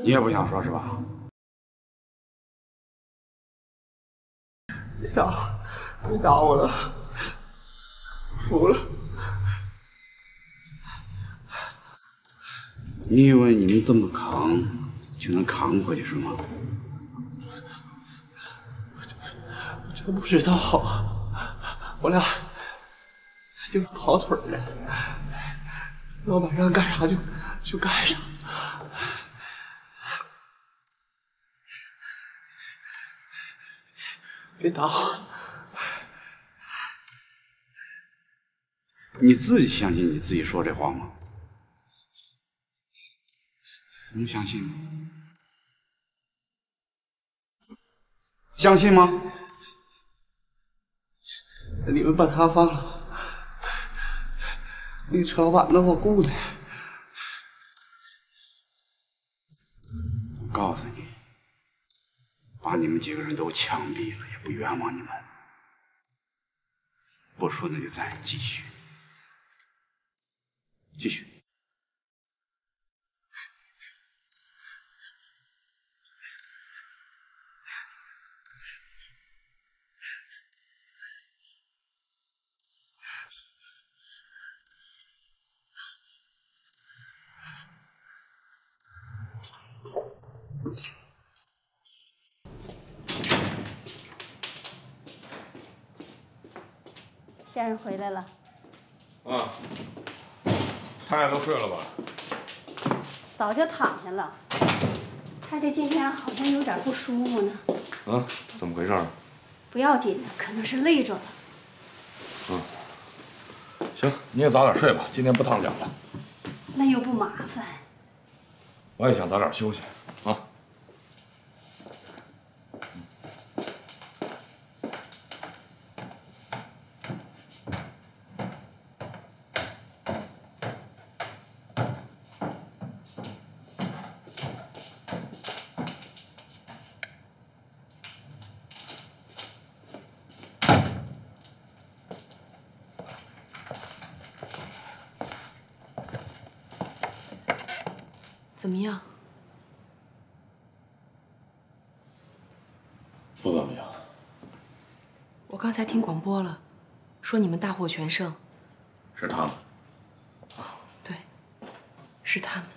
你也不想说是吧？别打我，别打我了，服了。你以为你们这么扛就能扛过去是吗？我真不知道啊，我俩就是跑腿的，老板让干啥就就干啥。别打我！你自己相信你自己说这话吗？能相信吗？相信吗？你们把他放了吧，那个车老板那我雇的。我告诉你，把你们几个人都枪毙了，也不冤枉你们。不说那就再继续，继续。先生回来了，啊，太太都睡了吧？早就躺下了。太太今天好像有点不舒服呢，啊，怎么回事？不要紧的，可能是累着了。嗯，行，你也早点睡吧，今天不烫脚了。那又不麻烦。我也想早点休息啊。怎么样？不怎么样。我刚才听广播了，说你们大获全胜。是他们。对，是他们。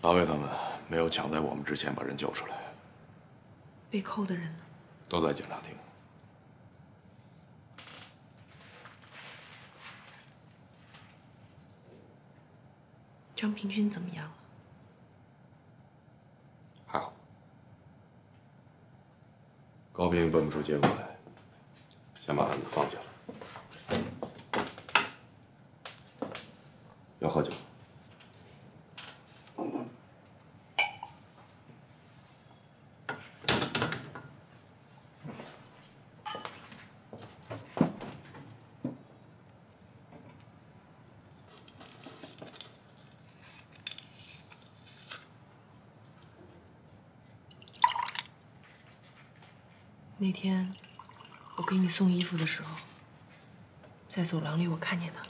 大卫他们没有抢在我们之前把人救出来，被扣的人呢？都在检察厅。张平君怎么样了？还好。高斌问不出结果来，先把案子放下了。要喝酒？那天我给你送衣服的时候，在走廊里我看见他了。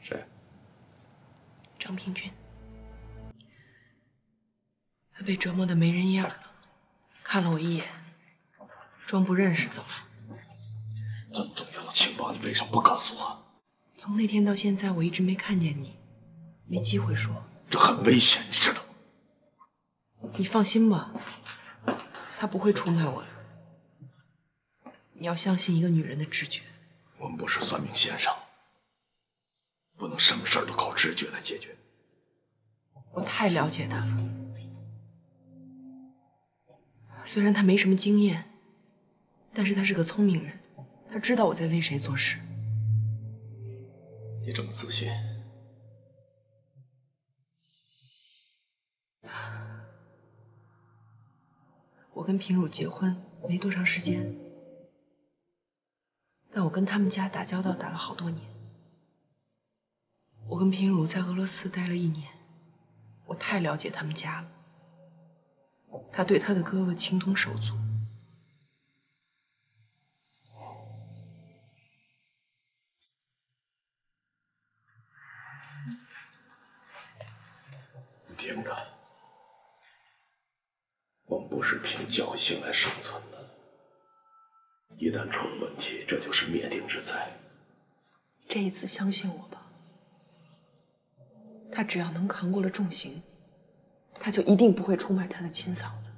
谁？张平君。他被折磨的没人样了，看了我一眼，装不认识走了。这么重要的情报，你为什么不告诉我？从那天到现在，我一直没看见你，没机会说。这很危险，你知道吗。你放心吧，他不会出卖我的。你要相信一个女人的直觉。我们不是算命先生，不能什么事儿都靠直觉来解决。我太了解他了，虽然他没什么经验，但是他是个聪明人，他知道我在为谁做事。你这么自信，我跟平汝结婚没多长时间，但我跟他们家打交道打了好多年。我跟平汝在俄罗斯待了一年，我太了解他们家了。他对他的哥哥情同手足。你听着。不是凭侥幸来生存的。一旦出了问题，这就是灭顶之灾。这一次相信我吧，他只要能扛过了重刑，他就一定不会出卖他的亲嫂子。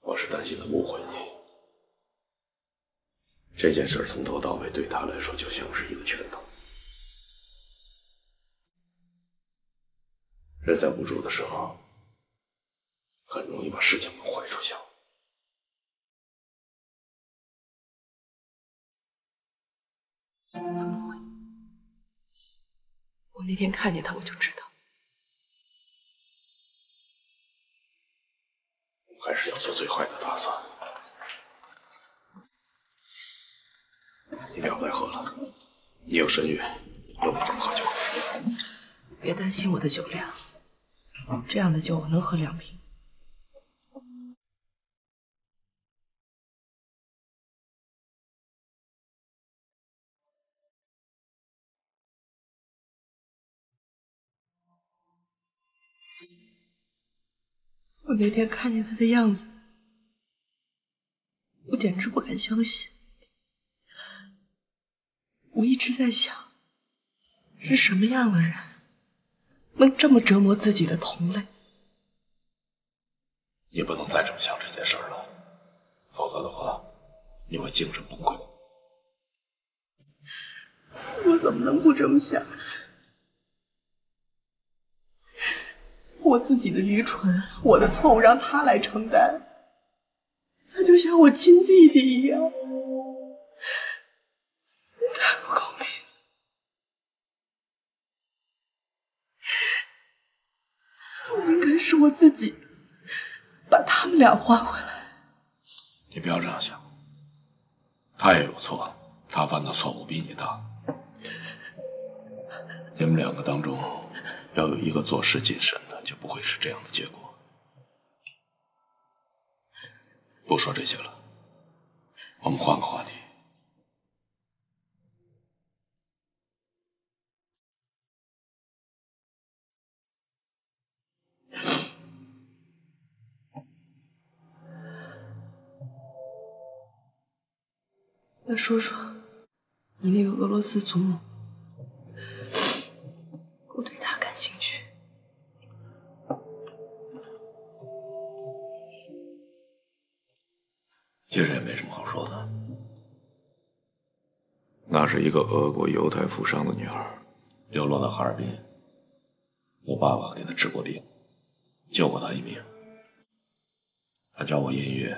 我是担心他误会你。这件事从头到尾对他来说就像是一个拳头。人在无助的时候，很容易把事情往坏处想。他不会，我那天看见他，我就知道。还是要做最坏的打算。你不要再喝了，你有身孕，不能这么喝酒。别担心我的酒量，这样的酒我能喝两瓶。我那天看见他的样子，我简直不敢相信。我一直在想，是什么样的人能这么折磨自己的同类？你不能再这么想这件事了，否则的话，你会精神崩溃。我怎么能不这么想？我自己的愚蠢，我的错误让他来承担，他就像我亲弟弟一样，太不公平。我宁可我自己把他们俩换回来。你不要这样想，他也有错，他犯的错误比你大。你们两个当中要有一个做事谨慎的，就不会是这样的结果。不说这些了，我们换个话题。那说说，你那个俄罗斯祖母，我对她感兴趣。其实也没什么好说的。那是一个俄国犹太富商的女儿，流落到哈尔滨。我爸爸给她治过病，救过她一命。她教我音乐，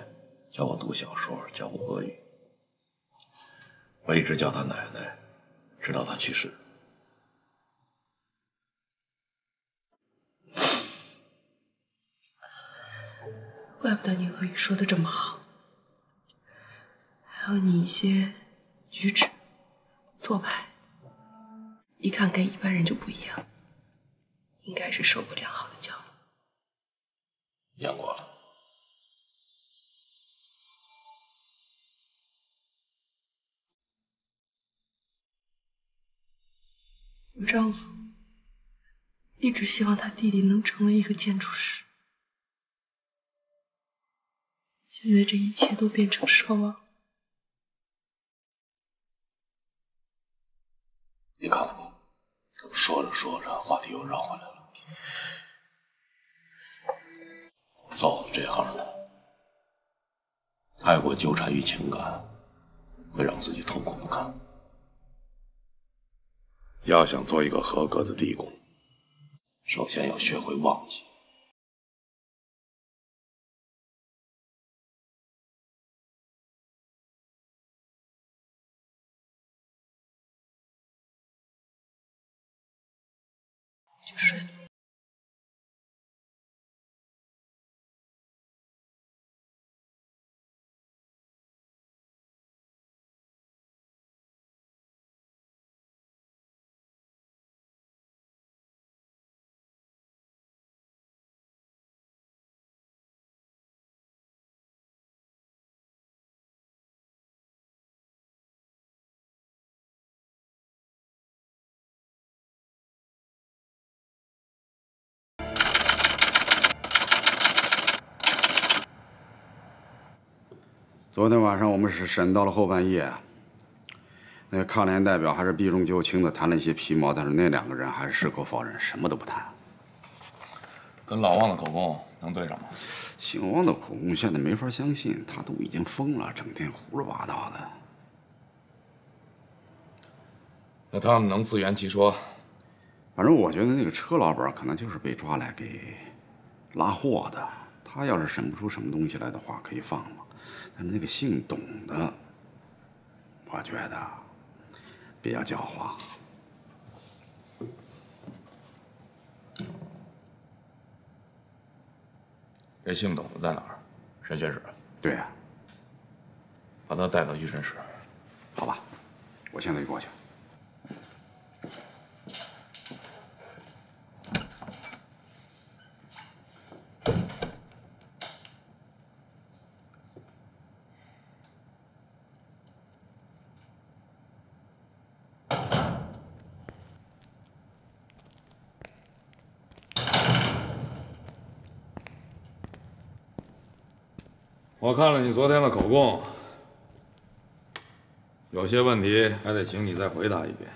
教我读小说，教我俄语。我一直叫她奶奶，直到她去世。怪不得你俄语说的这么好，还有你一些举止、做派，一看跟一般人就不一样，应该是受过良好的教育。养过了。我丈夫一直希望他弟弟能成为一个建筑师，现在这一切都变成奢望。你看看你，说着说着话题又绕回来了。做我们这行的，太过纠缠于情感，会让自己痛苦不堪。要想做一个合格的地宫，首先要学会忘记。昨天晚上我们是审到了后半夜，那个抗联代表还是避重就轻的谈了一些皮毛，但是那两个人还是矢口否认，什么都不谈。跟老汪的口供能对上吗？姓汪的口供现在没法相信，他都已经疯了，整天胡说八道的。那他们能自圆其说？反正我觉得那个车老板可能就是被抓来给拉货的。他要是审不出什么东西来的话，可以放了。但是那个姓董的，我觉得比较狡猾。这姓董的在哪儿？审讯室。对呀、把他带到预审室。好吧，我现在就过去。我看了你昨天的口供，有些问题还得请你再回答一遍。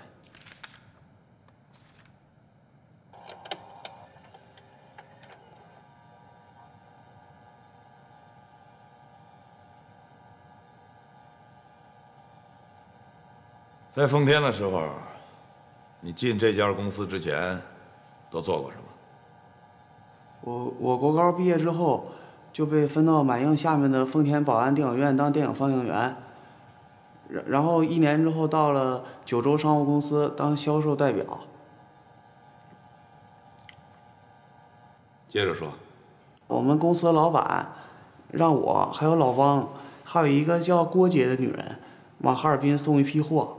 在奉天的时候，你进这家公司之前都做过什么？我我国高毕业之后就被分到满映下面的丰田宝安电影院当电影放映员，然然后一年之后到了九州商务公司当销售代表。接着说。我们公司老板让我还有老汪，还有一个叫郭姐的女人，往哈尔滨送一批货，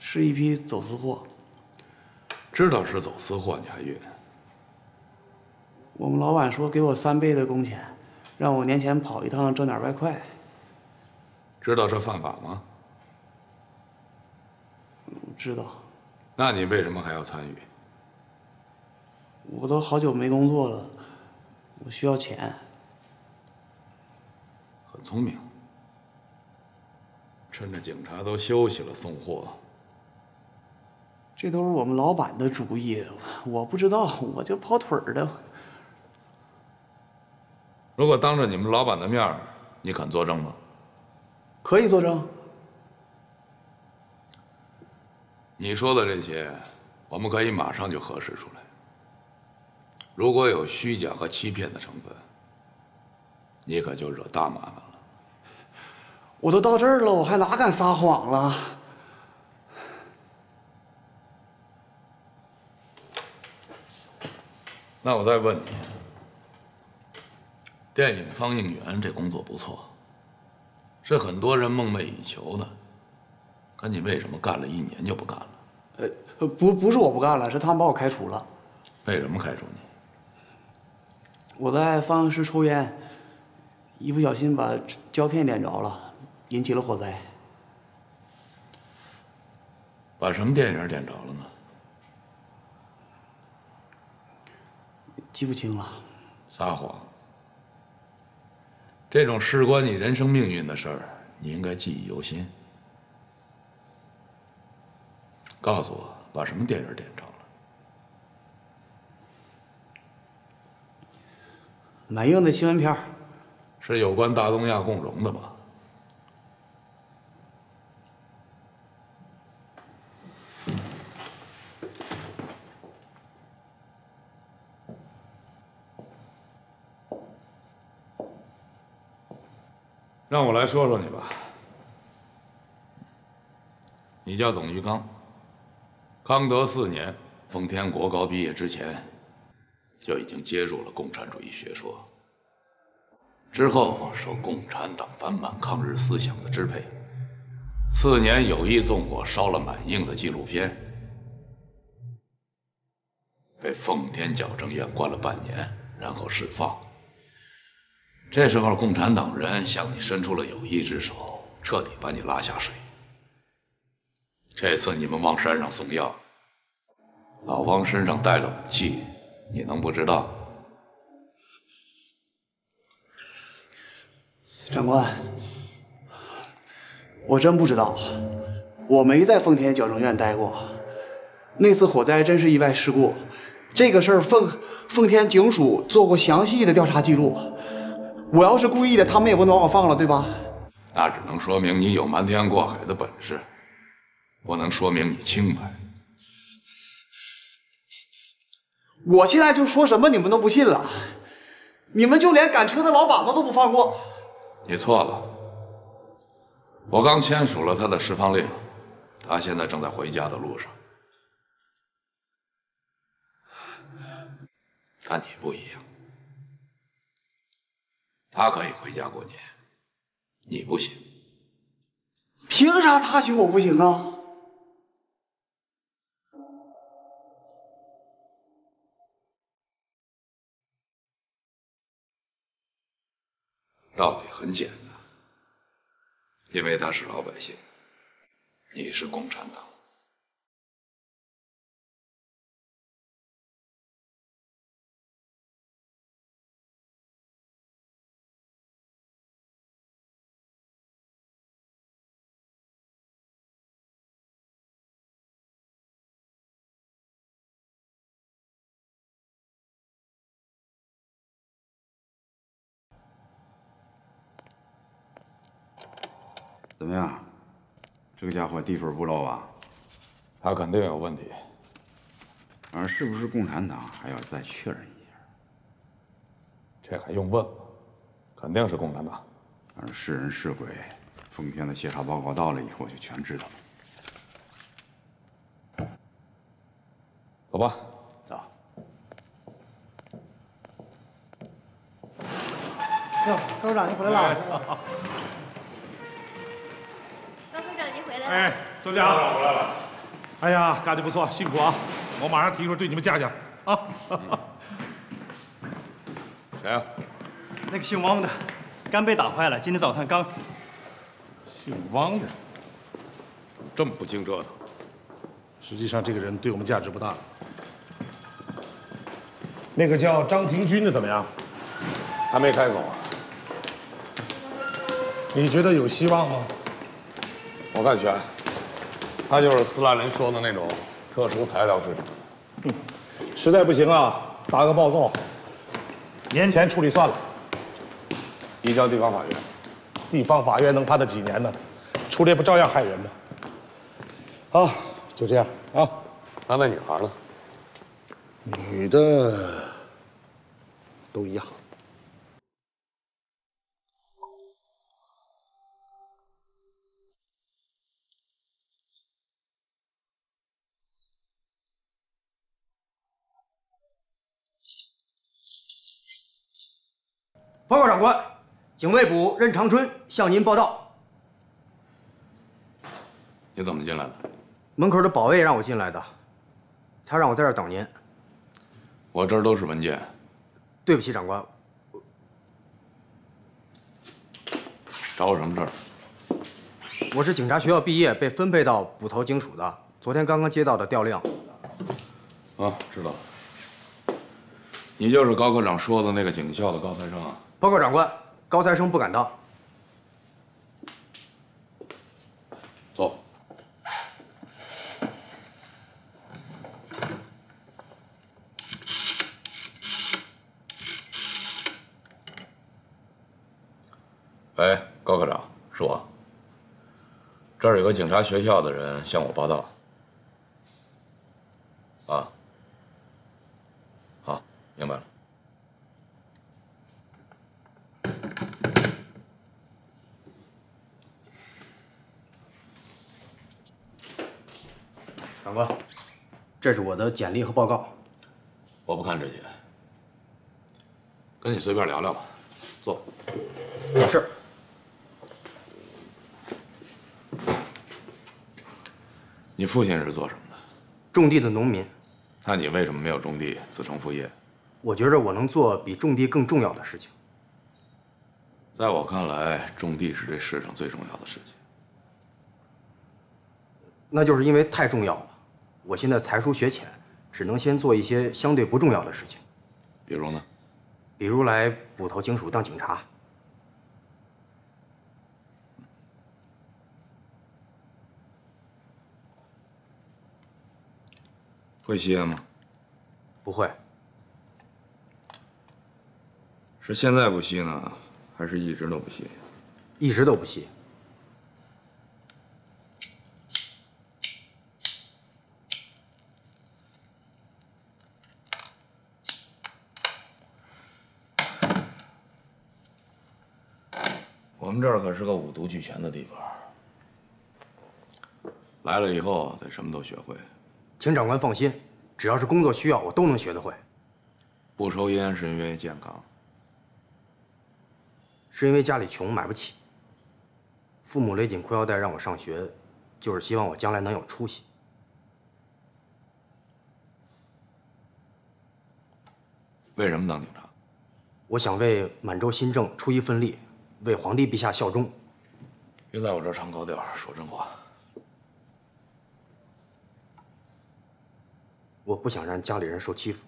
是一批走私货。知道是走私货，你还运？我们老板说给我三倍的工钱，让我年前跑一趟挣点外快。知道这犯法吗？知道，那你为什么还要参与？我都好久没工作了，我需要钱。很聪明，趁着警察都休息了送货。这都是我们老板的主意，我不知道，我就跑腿儿的。如果当着你们老板的面儿，你肯作证吗？可以作证。你说的这些，我们可以马上就核实出来。如果有虚假和欺骗的成分，你可就惹大麻烦了。我都到这儿了，我还哪敢撒谎了？那我再问你，电影放映员这工作不错，是很多人梦寐以求的，可你为什么干了一年就不干了？呃，不，不是我不干了，是他们把我开除了。为什么开除你？我在放映室抽烟，一不小心把胶片点着了，引起了火灾。把什么电影点着了呢？记不清了。撒谎。这种事关你人生命运的事儿，你应该记忆犹新。告诉我，把什么电影点着了？满映的新闻片儿是有关大东亚共荣的吧？让我来说说你吧。你叫董玉刚，康德四年，奉天国高毕业之前，就已经接入了共产主义学说。之后受共产党反满抗日思想的支配，次年有意纵火烧了满映的纪录片，被奉天矫正院关了半年，然后释放。这时候，共产党人向你伸出了友谊之手，彻底把你拉下水。这次你们往山上送药，老王身上带着武器，你能不知道？长官，我真不知道，我没在奉天矫正院待过。那次火灾真是意外事故，这个事儿奉奉天警署做过详细的调查记录。我要是故意的，他们也不能把我放了，对吧？那只能说明你有瞒天过海的本事，不能说明你清白。我现在就说什么你们都不信了，你们就连赶车的老板子都不放过。你错了，我刚签署了他的释放令，他现在正在回家的路上。但你不一样，他可以回家过年，你不行。凭啥他行我不行啊？道理很简单，因为他是老百姓，你是共产党。么样？这个家伙滴水不漏吧？他肯定有问题。反正是不是共产党，还要再确认一下。这还用问吗？肯定是共产党。反正是人是鬼，丰田的协查报告到了以后就全知道了。走吧。走。哟，高处长你回来了。哎，周家回来了。哎呀，干得不错，辛苦啊！我马上提出对你们嘉奖啊！谁啊？那个姓汪的，肝被打坏了，今天早上刚死。姓汪的，这么不经折腾？实际上这个人对我们价值不大。那个叫张平军的怎么样？还没开口啊？你觉得有希望吗？我看全。他就是斯大林说的那种特殊材料制成的。实在不行啊，打个报告，年前处理算了。移交地方法院。地方法院能判他几年呢？处理不照样害人吗？啊，就这样啊。那那女孩呢？女的都一样。报告长官，警卫部任长春向您报道。你怎么进来的？门口的保卫让我进来的，他让我在这儿等您。我这儿都是文件。对不起，长官。找我什么事儿？我是警察学校毕业，被分配到捕头警署的。昨天刚刚接到的调令。啊，知道了。你就是高科长说的那个警校的高材生啊？报告长官，高材生不敢当。走。喂，高科长，是我。这儿有个警察学校的人向我报道。啊。好，明白了。长官，这是我的简历和报告。我不看这些，跟你随便聊聊吧。坐。有事。你父亲是做什么的？种地的农民。那你为什么没有种地，子承父业？我觉着我能做比种地更重要的事情。在我看来，种地是这世上最重要的事情。那就是因为太重要了，我现在才疏学浅只能先做一些相对不重要的事情。比如呢？比如来捕头警署当警察。会吸烟吗？不会。是现在不吸呢还是一直都不吸一直都不吸这儿可是个五毒俱全的地方，来了以后得什么都学会。请长官放心，只要是工作需要，我都能学得会。不抽烟是因为健康，是因为家里穷买不起。父母勒紧裤腰带让我上学，就是希望我将来能有出息。为什么当警察？我想为满洲新政出一份力，为皇帝陛下效忠。别在我这儿唱高调，说真话。我不想让家里人受欺负。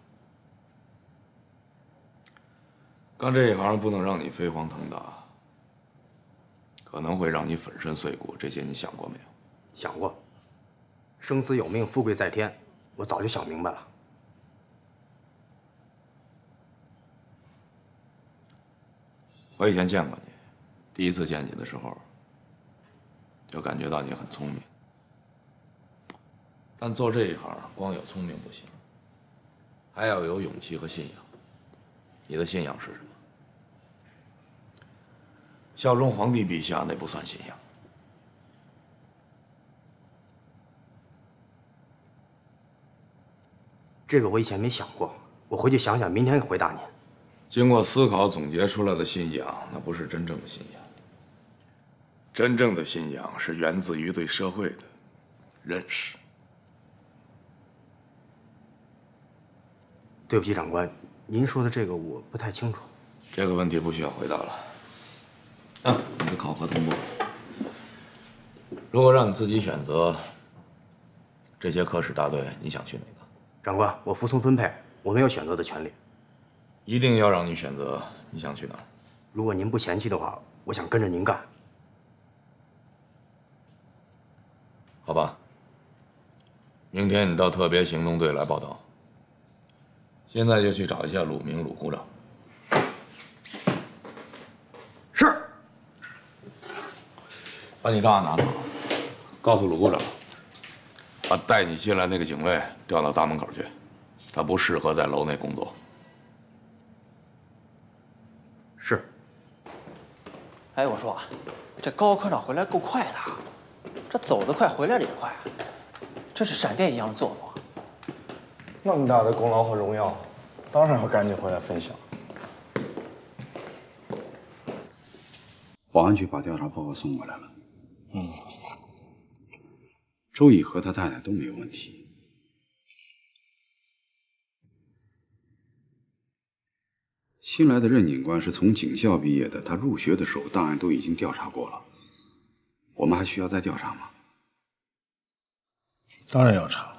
干这一行不能让你飞黄腾达，可能会让你粉身碎骨。这些你想过没有？想过。生死有命，富贵在天，我早就想明白了。我以前见过你，第一次见你的时候，就感觉到你很聪明。但做这一行，光有聪明不行，还要有勇气和信仰。你的信仰是什么？效忠皇帝陛下那不算信仰。这个我以前没想过，我回去想想，明天回答您。经过思考总结出来的信仰，那不是真正的信仰。真正的信仰是源自于对社会的认识。对不起，长官，您说的这个我不太清楚。这个问题不需要回答了。啊，你的考核通过。如果让你自己选择，这些科室大队，你想去哪个？长官，我服从分配，我没有选择的权利。一定要让你选择，你想去哪儿？如果您不嫌弃的话，我想跟着您干。好吧。明天你到特别行动队来报道。现在就去找一下鲁明鲁股长。是。把你档案拿走，告诉鲁股长，把带你进来那个警卫调到大门口去，他不适合在楼内工作。是。哎，我说啊，这高科长回来够快的，这走得快，回来的也快，真是闪电一样的作风。那么大的功劳和荣耀，当然要赶紧回来分享。保安局把调查报告送过来了。嗯，周乙和他太太都没有问题。新来的任警官是从警校毕业的，他入学的时候档案都已经调查过了。我们还需要再调查吗？当然要查。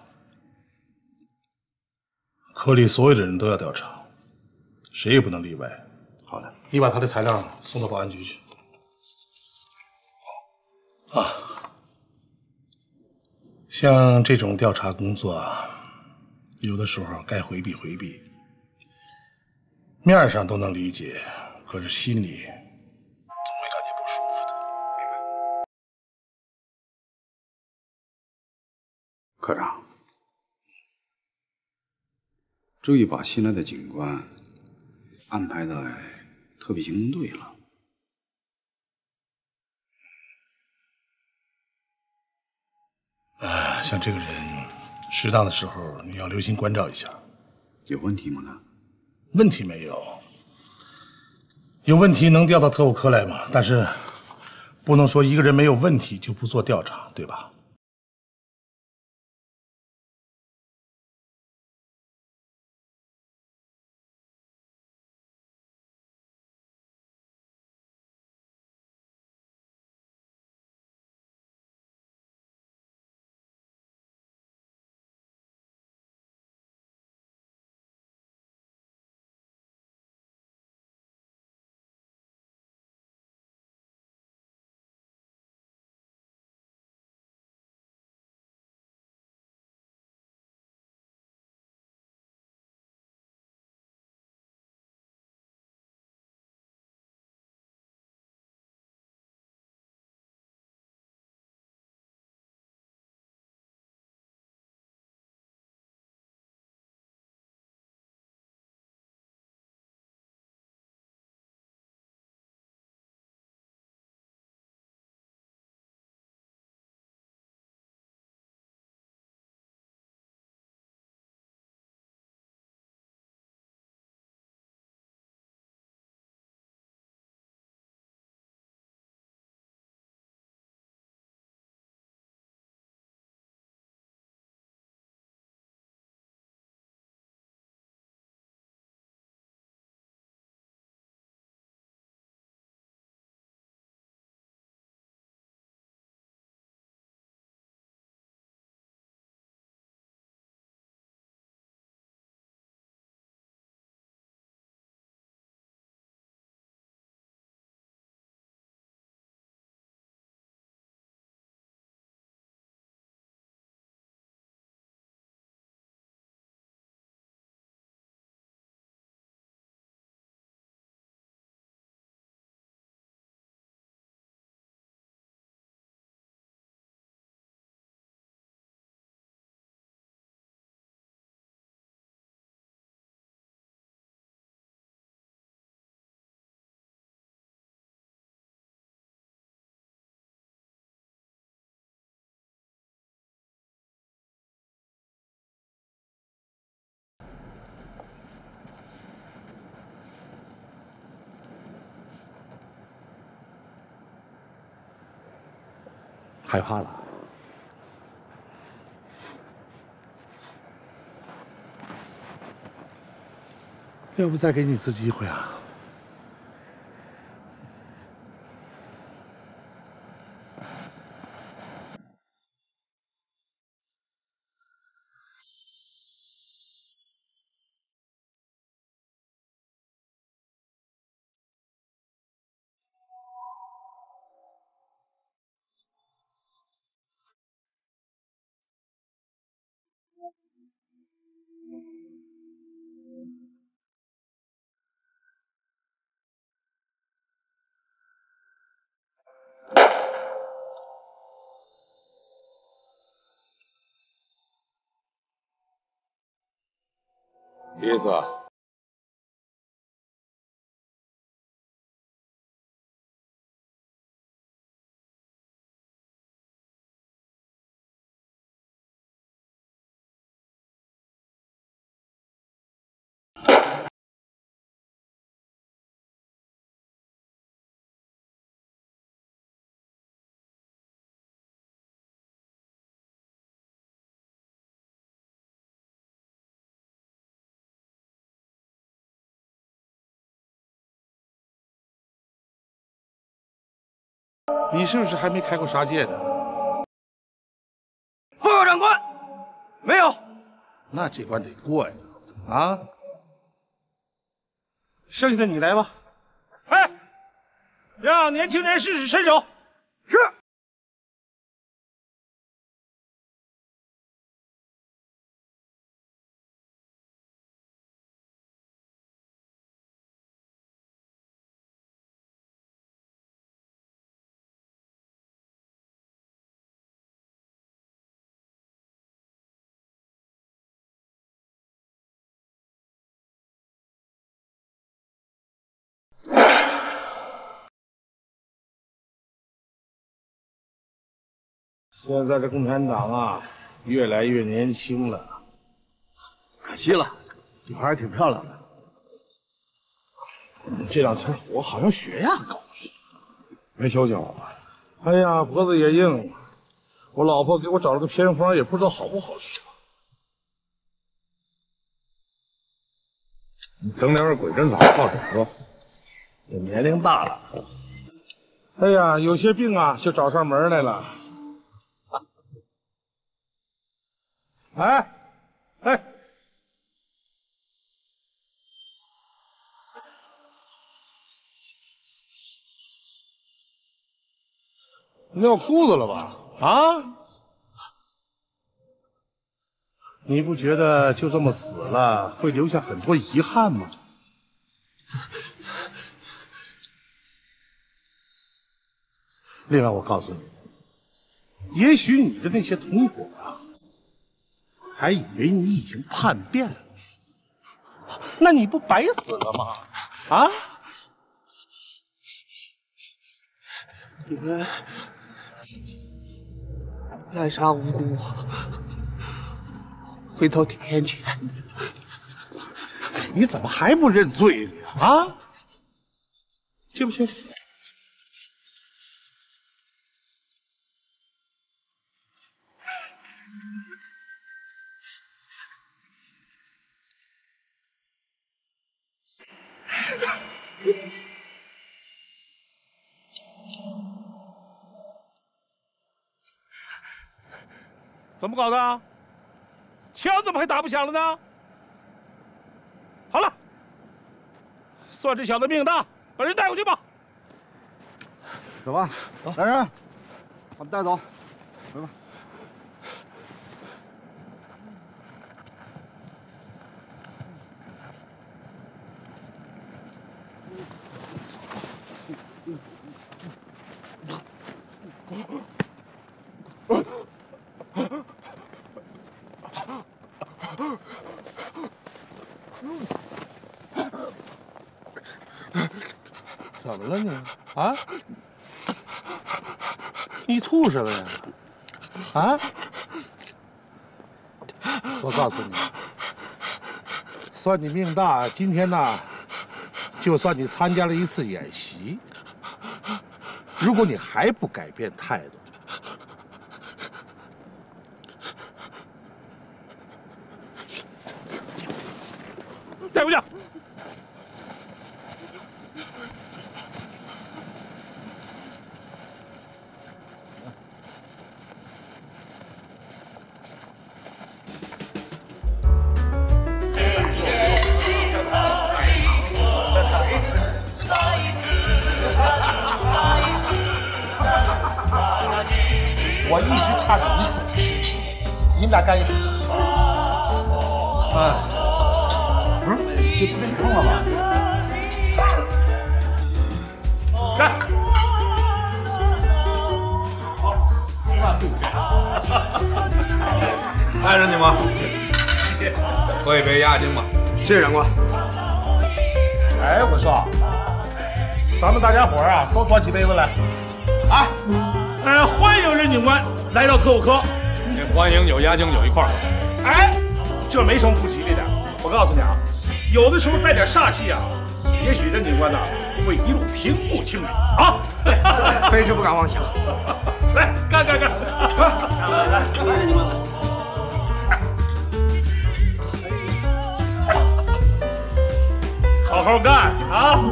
科里所有的人都要调查，谁也不能例外。好的，你把他的材料送到保安局去。啊，像这种调查工作啊，有的时候该回避回避，面上都能理解，可是心里科长。周毅把新来的警官安排在特别行动队了。啊，像这个人，适当的时候你要留心关照一下。有问题吗？他？问题没有。有问题能调到特务科来吗？但是，不能说一个人没有问题就不做调查，对吧？害怕了？要不再给你一次机会啊？意思？你是不是还没开过杀戒呢？报告长官，没有。那这关得过呀！啊，剩下的你来吧。哎，让年轻人试试身手。是。现在这共产党啊，越来越年轻了。可惜了，女孩还挺漂亮的。这两天我好像血压高，没休息好吧？哎呀，脖子也硬。我老婆给我找了个偏方，也不知道好不好使。你整点儿鬼针草泡枕头。这年龄大了，哎呀，有些病啊，就找上门来了。哎，哎，尿裤子了吧？啊？你不觉得就这么死了会留下很多遗憾吗？另外，我告诉你，也许你的那些同伙啊，还以为你已经叛变了，那你不白死了吗？啊？你们滥杀无辜，回到天谴，你怎么还不认罪呢？啊？去不去？怎么搞的？枪怎么还打不响了呢？好了，算这小子命大，把人带回去吧。走吧，走来人，把他带走，回吧。么了你？啊？你吐什么呀？啊？我告诉你，算你命大，今天呢，就算你参加了一次演习。如果你还不改变态度，欢迎酒、压惊酒一块儿喝。哎，这没什么不吉利的。我告诉你啊，有的时候带点煞气啊，也许任警官呢会一路平步青云啊。对，卑职不敢妄想。来，干干干！来来来，任警官。好好干啊！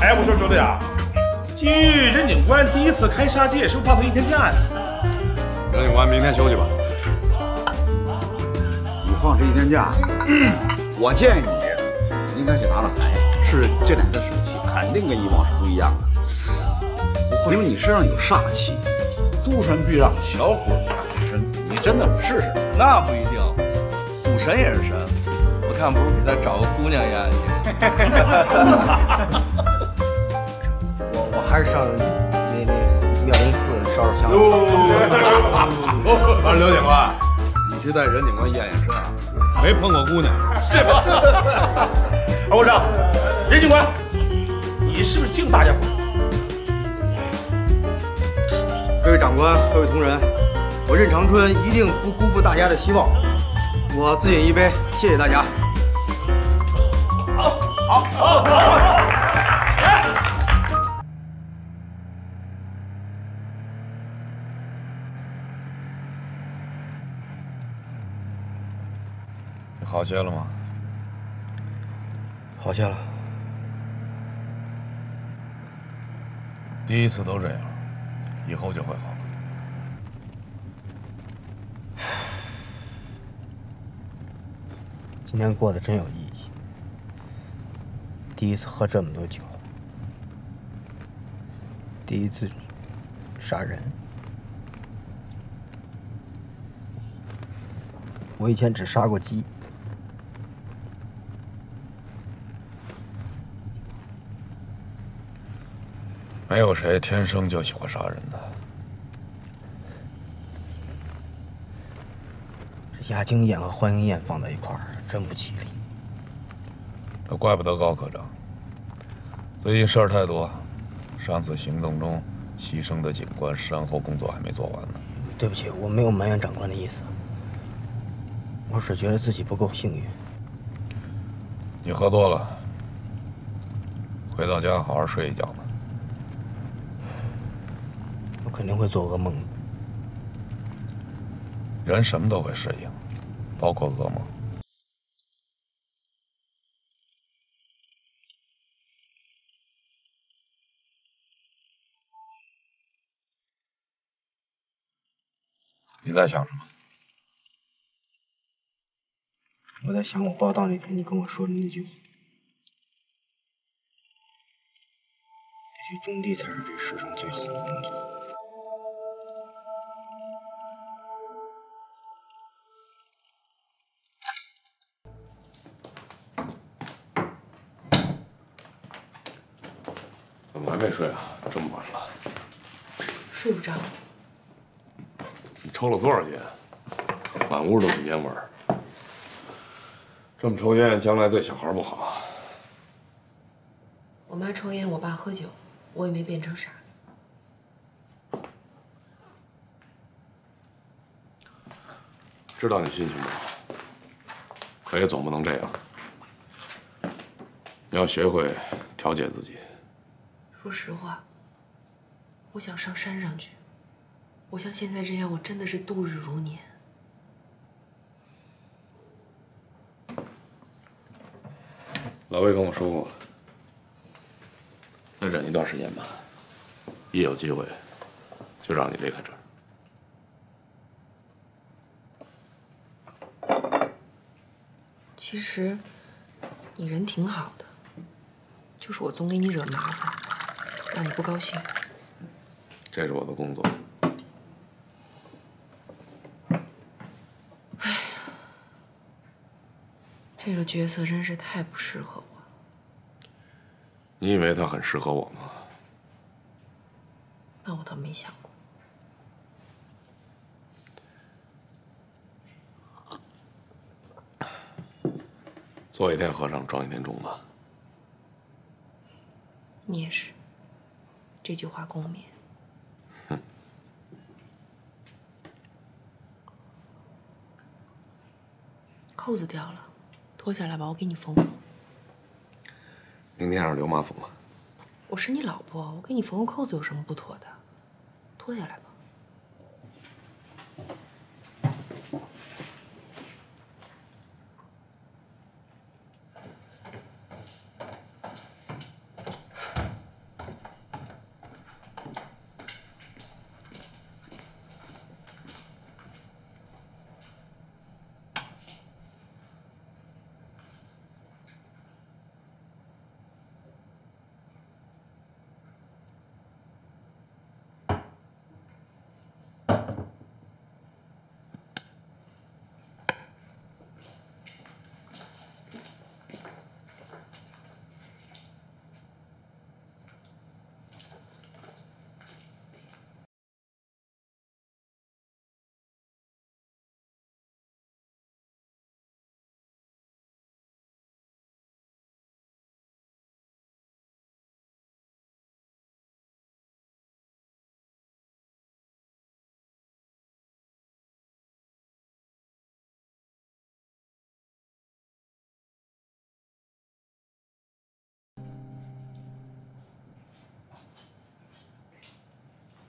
哎，我说周队啊，今日任警官第一次开杀戒，是不是放他一天假呀？任警官明天休息吧。你放这一天假，我建议你应该去打打牌。是这两天的水气肯定跟以往是不一样的。不会，因为你身上有煞气，诸神避让，小鬼不敢近身。你真的试试？那不一定，赌神也是神，我看不如给他找个姑娘压压惊。我我还是上那那妙龄寺烧烧香。啊，刘警官，你去带任警官验验身啊，没碰过姑娘是吧？啊，我说，任警官，你是不是敬大家伙？各位长官，各位同仁，我任长春一定不辜负大家的希望。我自饮一杯，谢谢大家。些了吗？好些了。第一次都这样，以后就会好。今天过得真有意义。第一次喝这么多酒，第一次杀人。我以前只杀过鸡。没有谁天生就喜欢杀人的。这压惊宴和欢迎宴放在一块儿，真不吉利。这怪不得高科长，最近事儿太多。上次行动中牺牲的警官善后工作还没做完呢。对不起，我没有埋怨长官的意思，我只觉得自己不够幸运。你喝多了，回到家好好睡一觉吧。我肯定会做噩梦。人什么都会适应，包括噩梦。你在想什么？我在想我报道那天你跟我说的那句话：“也许种地才是这世上最好的工作。”睡啊？这么晚了。睡不着。你抽了多少烟？满屋都是烟味儿。这么抽烟，将来对小孩不好。我妈抽烟，我爸喝酒，我也没变成傻子。知道你心情不好，可也总不能这样。你要学会调节自己。说实话，我想上山上去。我像现在这样，我真的是度日如年。老魏跟我说过了，再忍一段时间吧，一有机会就让你离开这儿。其实你人挺好的，就是我总给你惹麻烦，让你不高兴。这是我的工作。哎呀这个角色真是太不适合我了。你以为他很适合我吗？那我倒没想过。做一天和尚撞一天钟吧。你也是，这句话共勉。扣子掉了，脱下来吧，我给你缝缝。明天让刘妈缝吧。我是你老婆，我给你缝个扣子有什么不妥的？脱下来吧。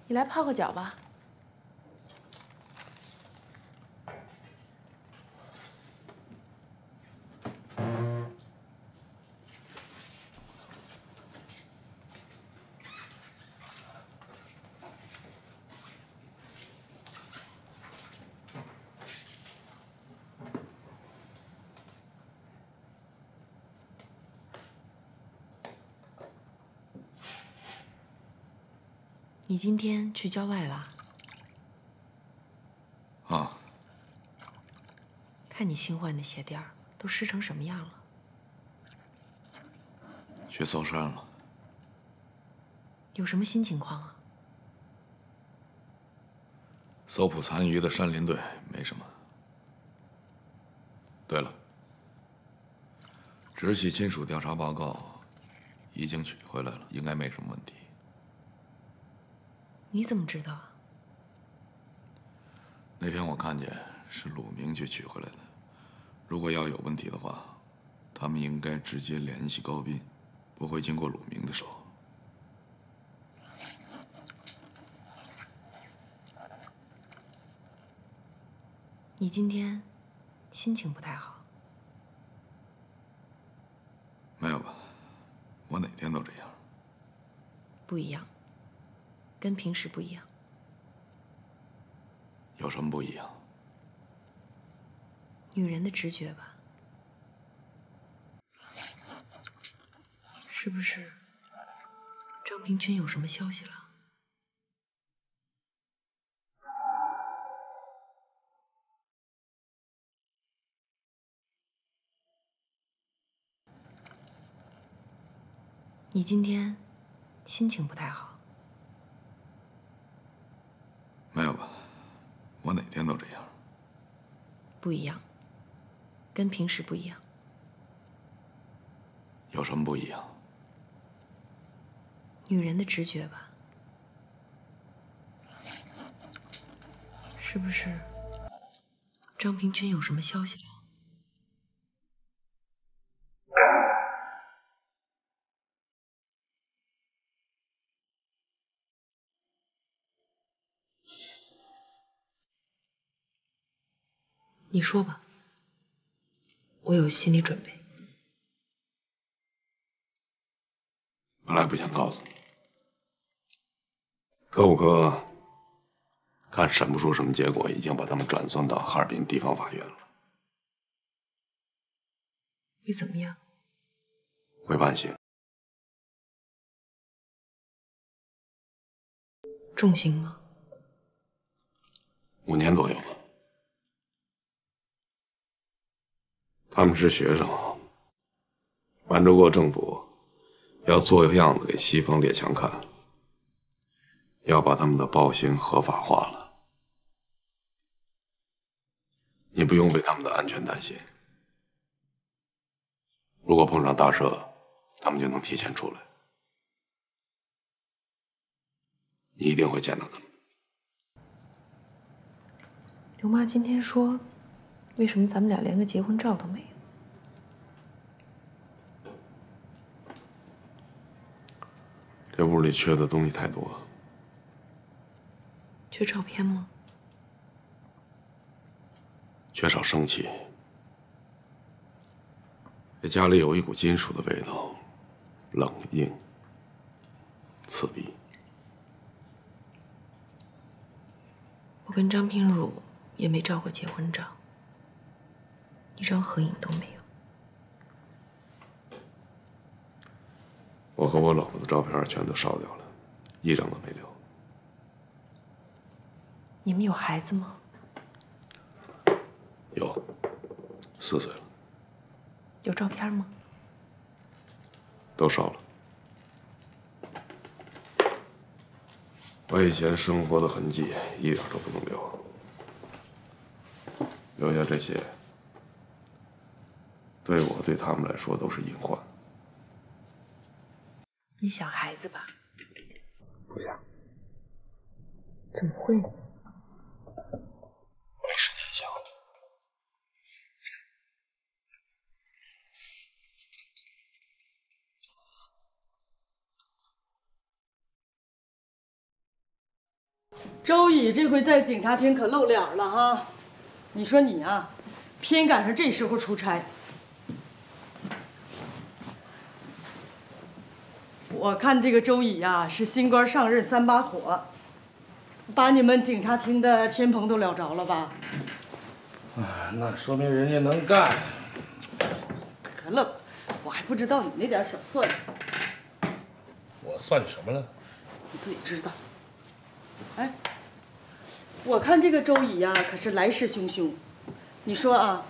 你来泡个脚吧。今天去郊外了？啊，看你新换的鞋垫儿都湿成什么样了？去搜山了。有什么新情况啊？搜捕残余的山林队没什么。对了，直系亲属调查报告已经取回来了，应该没什么问题。你怎么知道？那天我看见是鲁明去取回来的。如果要有问题的话，他们应该直接联系高斌，不会经过鲁明的手。你今天心情不太好。没有吧？我哪天都这样。不一样。跟平时不一样，有什么不一样？女人的直觉吧，是不是？张平君有什么消息了？你今天心情不太好。没有吧，我哪天都这样。不一样，跟平时不一样。有什么不一样？女人的直觉吧，是不是？张平君有什么消息你说吧，我有心理准备。本来不想告诉你，特务科看审不出什么结果，已经把他们转送到哈尔滨地方法院了，会怎么样？会判刑。重刑吗？五年左右吧。他们是学生，满洲国政府，要做个样子给西方列强看，要把他们的暴行合法化了。你不用为他们的安全担心。如果碰上大赦，他们就能提前出来。你一定会见到他们。刘妈今天说，为什么咱们俩连个结婚照都没有？这屋里缺的东西太多，缺照片吗？缺少生气。这家里有一股金属的味道，冷硬、刺鼻。我跟张平汝也没照过结婚照，一张合影都没有。我和我老婆的照片全都烧掉了，一张都没留。你们有孩子吗？有，四岁了，有照片吗？都烧了。我以前生活的痕迹一点都不能留，留下这些，对我对他们来说都是隐患。你想孩子吧？不想，怎么会？没时间想。周乙这回在警察厅可露脸了哈！你说你啊，偏赶上这时候出差。我看这个周乙呀，是新官上任三把火，把你们警察厅的天棚都燎着了吧？啊，那说明人家能干。得了吧，我还不知道你那点小算计，我算计什么了？你自己知道。哎，我看这个周乙呀，可是来势汹汹。你说啊，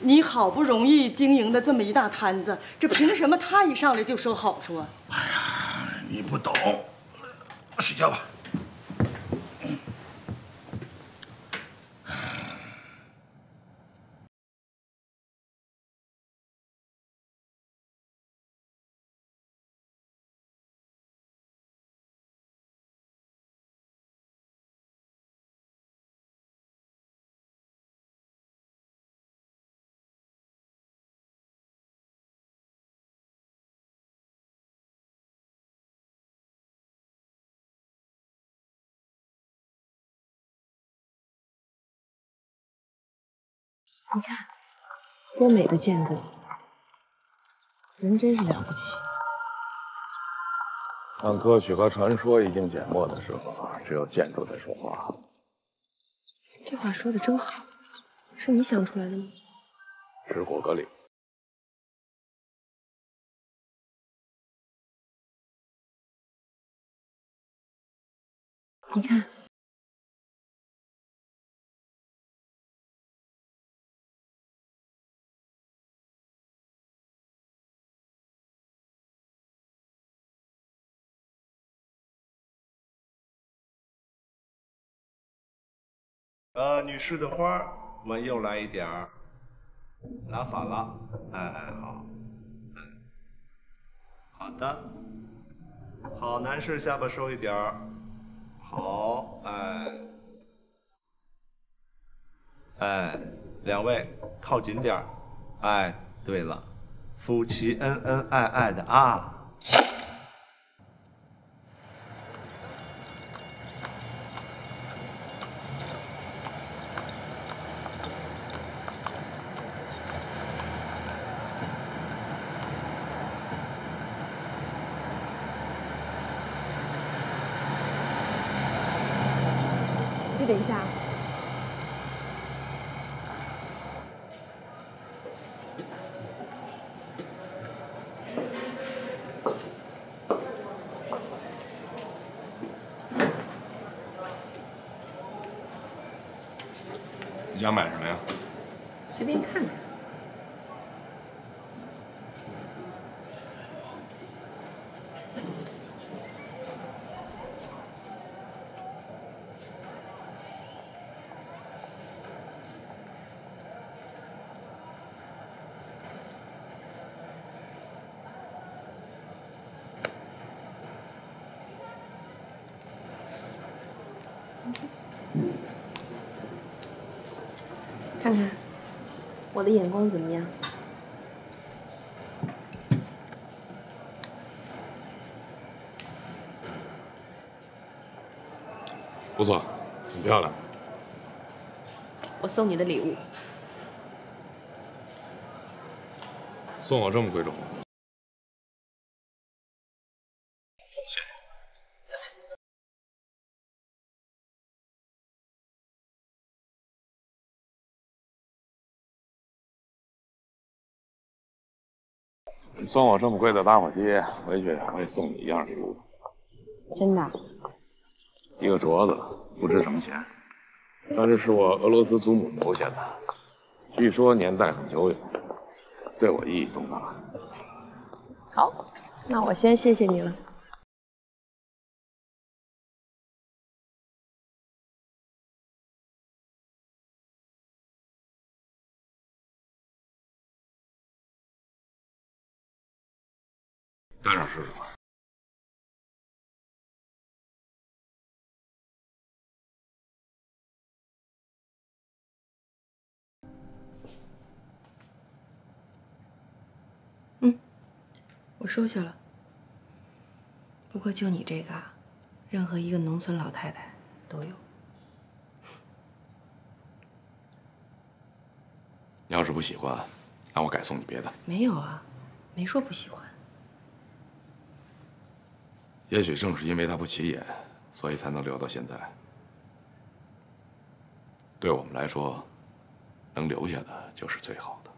你好不容易经营的这么一大摊子，这凭什么他一上来就收好处啊？哎呀你不懂，睡觉吧。你看，多美的建筑，人真是了不起。当歌曲和传说已经缄默的时候，只有建筑在说话。这话说的真好，是你想出来的吗？是果戈里。你看，呃，女士的花，我们又来一点儿，拿反了，哎哎好，嗯，好的，好，男士下巴收一点儿，好，哎，哎，两位靠紧点儿，哎，对了，夫妻恩恩爱爱的啊。等一下。你想买什么呀？随便看看。看看我的眼光怎么样？不错，很漂亮。我送你的礼物。送我这么贵重送我这么贵的打火机，回去我也送你一样礼物。真的？一个镯子，不值什么钱，但是是我俄罗斯祖母留下的，据说年代很久远，对我意义重大。好，那我先谢谢你了。戴上试试吧。我收下了。不过就你这个，任何一个农村老太太都有。你要是不喜欢，那我改送你别的。没有啊，没说不喜欢。也许正是因为他不起眼，所以才能留到现在。对我们来说，能留下的就是最好的。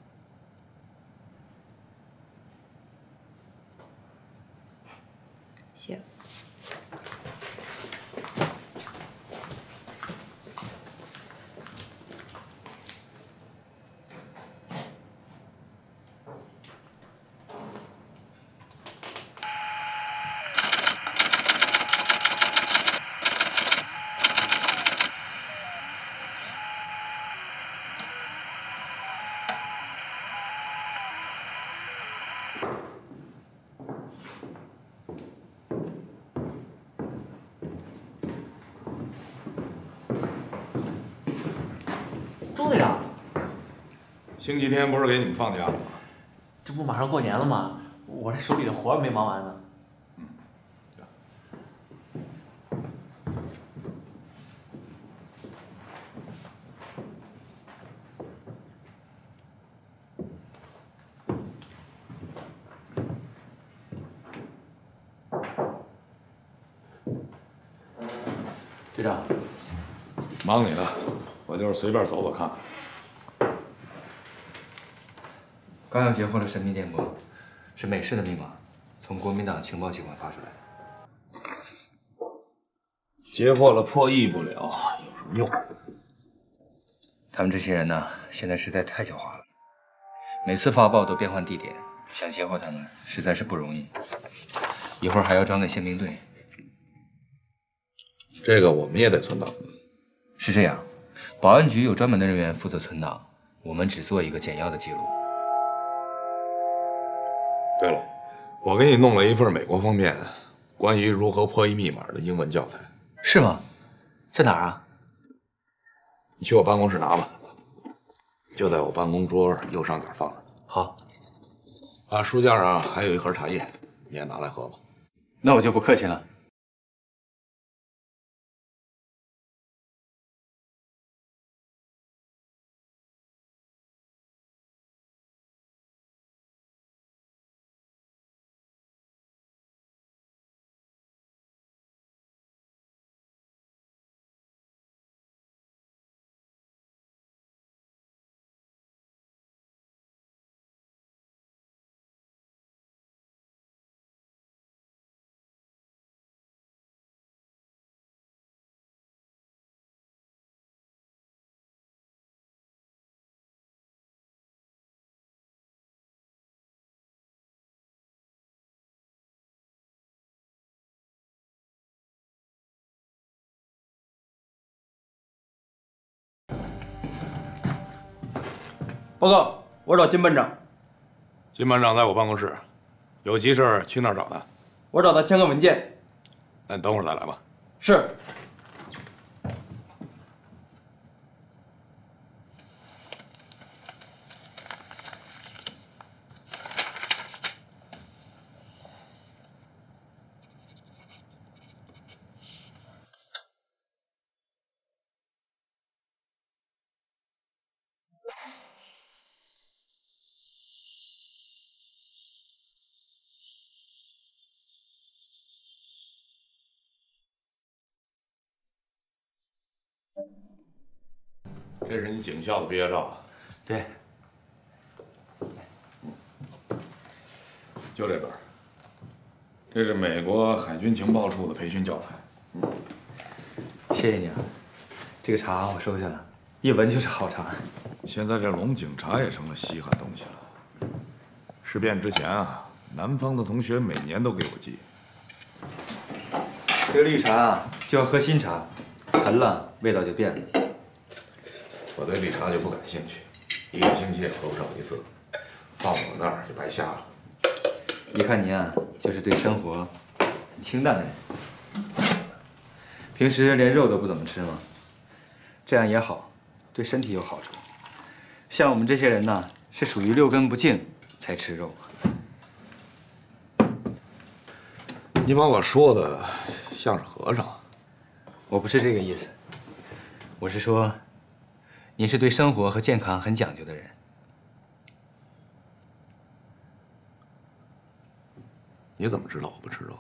谢了。周队长，星期天不是给你们放假了吗？这不马上过年了吗？我这手里的活儿没忙完呢。队长，忙你的，我就是随便走走看看。刚要截获了神秘电波，是美式的密码，从国民党情报机关发出来的。截获了破译不了，有什么用？他们这些人呢，现在实在太狡猾了，每次发报都变换地点，想截获他们实在是不容易。一会儿还要转给宪兵队。这个我们也得存档。是这样，保安局有专门的人员负责存档，我们只做一个简要的记录。对了，我给你弄了一份美国方面关于如何破译密码的英文教材。是吗？在哪儿啊？你去我办公室拿吧，就在我办公桌右上角放着。好。啊，书架上还有一盒茶叶，你也拿来喝吧。那我就不客气了。报告，我找金班长。金班长在我办公室，有急事去那儿找他。我找他签个文件。那你等会儿再来吧。是。这是你警校的毕业照啊？对，就这本。这是美国海军情报处的培训教材。谢谢你啊，这个茶我收下了，一闻就是好茶。现在这龙井茶也成了稀罕东西了。事变之前啊，南方的同学每年都给我寄。这个绿茶啊，就要喝新茶，陈了味道就变了。我对绿茶就不感兴趣，一个星期也喝不上一次，放我那儿就白瞎了。一看您啊，就是对生活很清淡的人，平时连肉都不怎么吃吗？这样也好，对身体有好处。像我们这些人呢，是属于六根不净才吃肉。你把我说的像是和尚。我不是这个意思，我是说，您是对生活和健康很讲究的人。你怎么知道我不吃肉？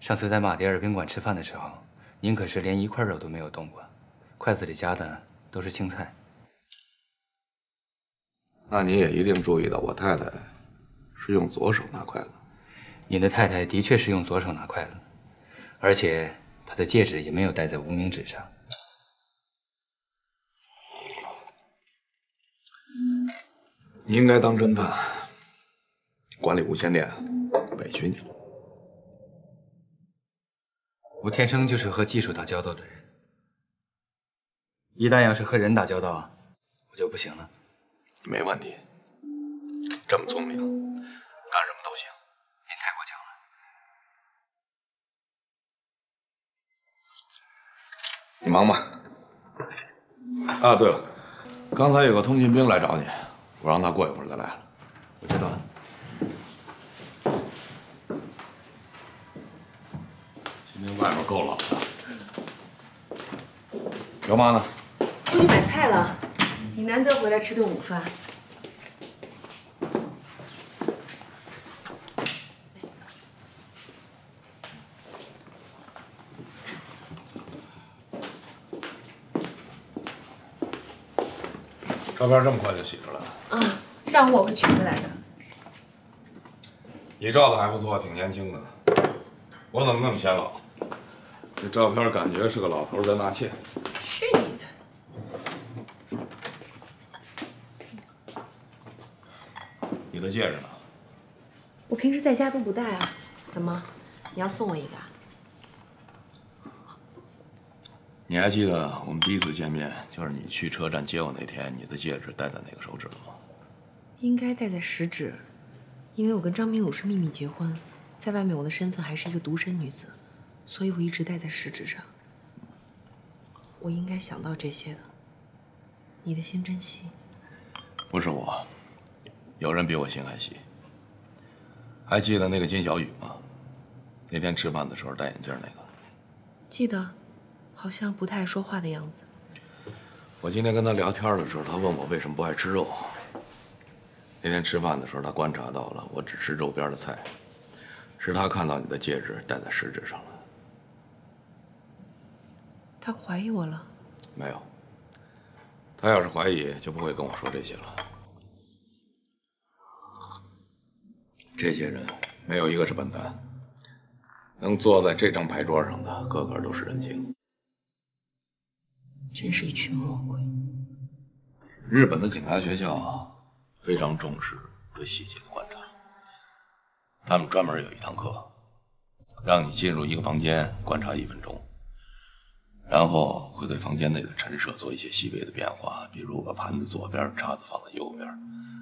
上次在马迭尔宾馆吃饭的时候，您可是连一块肉都没有动过，筷子里夹的都是青菜。那你也一定注意到，我太太是用左手拿筷子。您的太太的确是用左手拿筷子，而且她的戒指也没有戴在无名指上。你应该当侦探，管理无线电，委屈你了。我天生就是和技术打交道的人，一旦要是和人打交道，我就不行了。没问题，这么聪明，干什么都行。您太过奖了。你忙吧。啊，对了，刚才有个通讯兵来找你，我让他过一会儿再来了。我知道了。今天外面够冷的。刘妈呢？出去买菜了。你难得回来吃顿午饭。照片这么快就洗出来了？啊，上午我会取回来的。你照的还不错，挺年轻的。我怎么那么显老？这照片感觉是个老头在纳妾。去你的！你的戒指呢？我平时在家都不戴啊。怎么？你要送我一个？你还记得我们第一次见面，就是你去车站接我那天，你的戒指戴在哪个手指了吗？应该戴在食指，因为我跟张明儒是秘密结婚，在外面我的身份还是一个独身女子，所以我一直戴在食指上。我应该想到这些的。你的心真细。不是我，有人比我心还细。还记得那个金小雨吗？那天吃饭的时候戴眼镜那个。记得。好像不太爱说话的样子。我今天跟他聊天的时候，他问我为什么不爱吃肉。那天吃饭的时候，他观察到了我只吃肉边的菜，是他看到你的戒指戴在食指上了。他怀疑我了？没有。他要是怀疑，就不会跟我说这些了。这些人没有一个是笨蛋，能坐在这张牌桌上的，个个都是人精。真是一群魔鬼。日本的警察学校非常重视对细节的观察，他们专门有一堂课，让你进入一个房间观察一分钟，然后会对房间内的陈设做一些细微的变化，比如把盘子左边，叉子放在右边，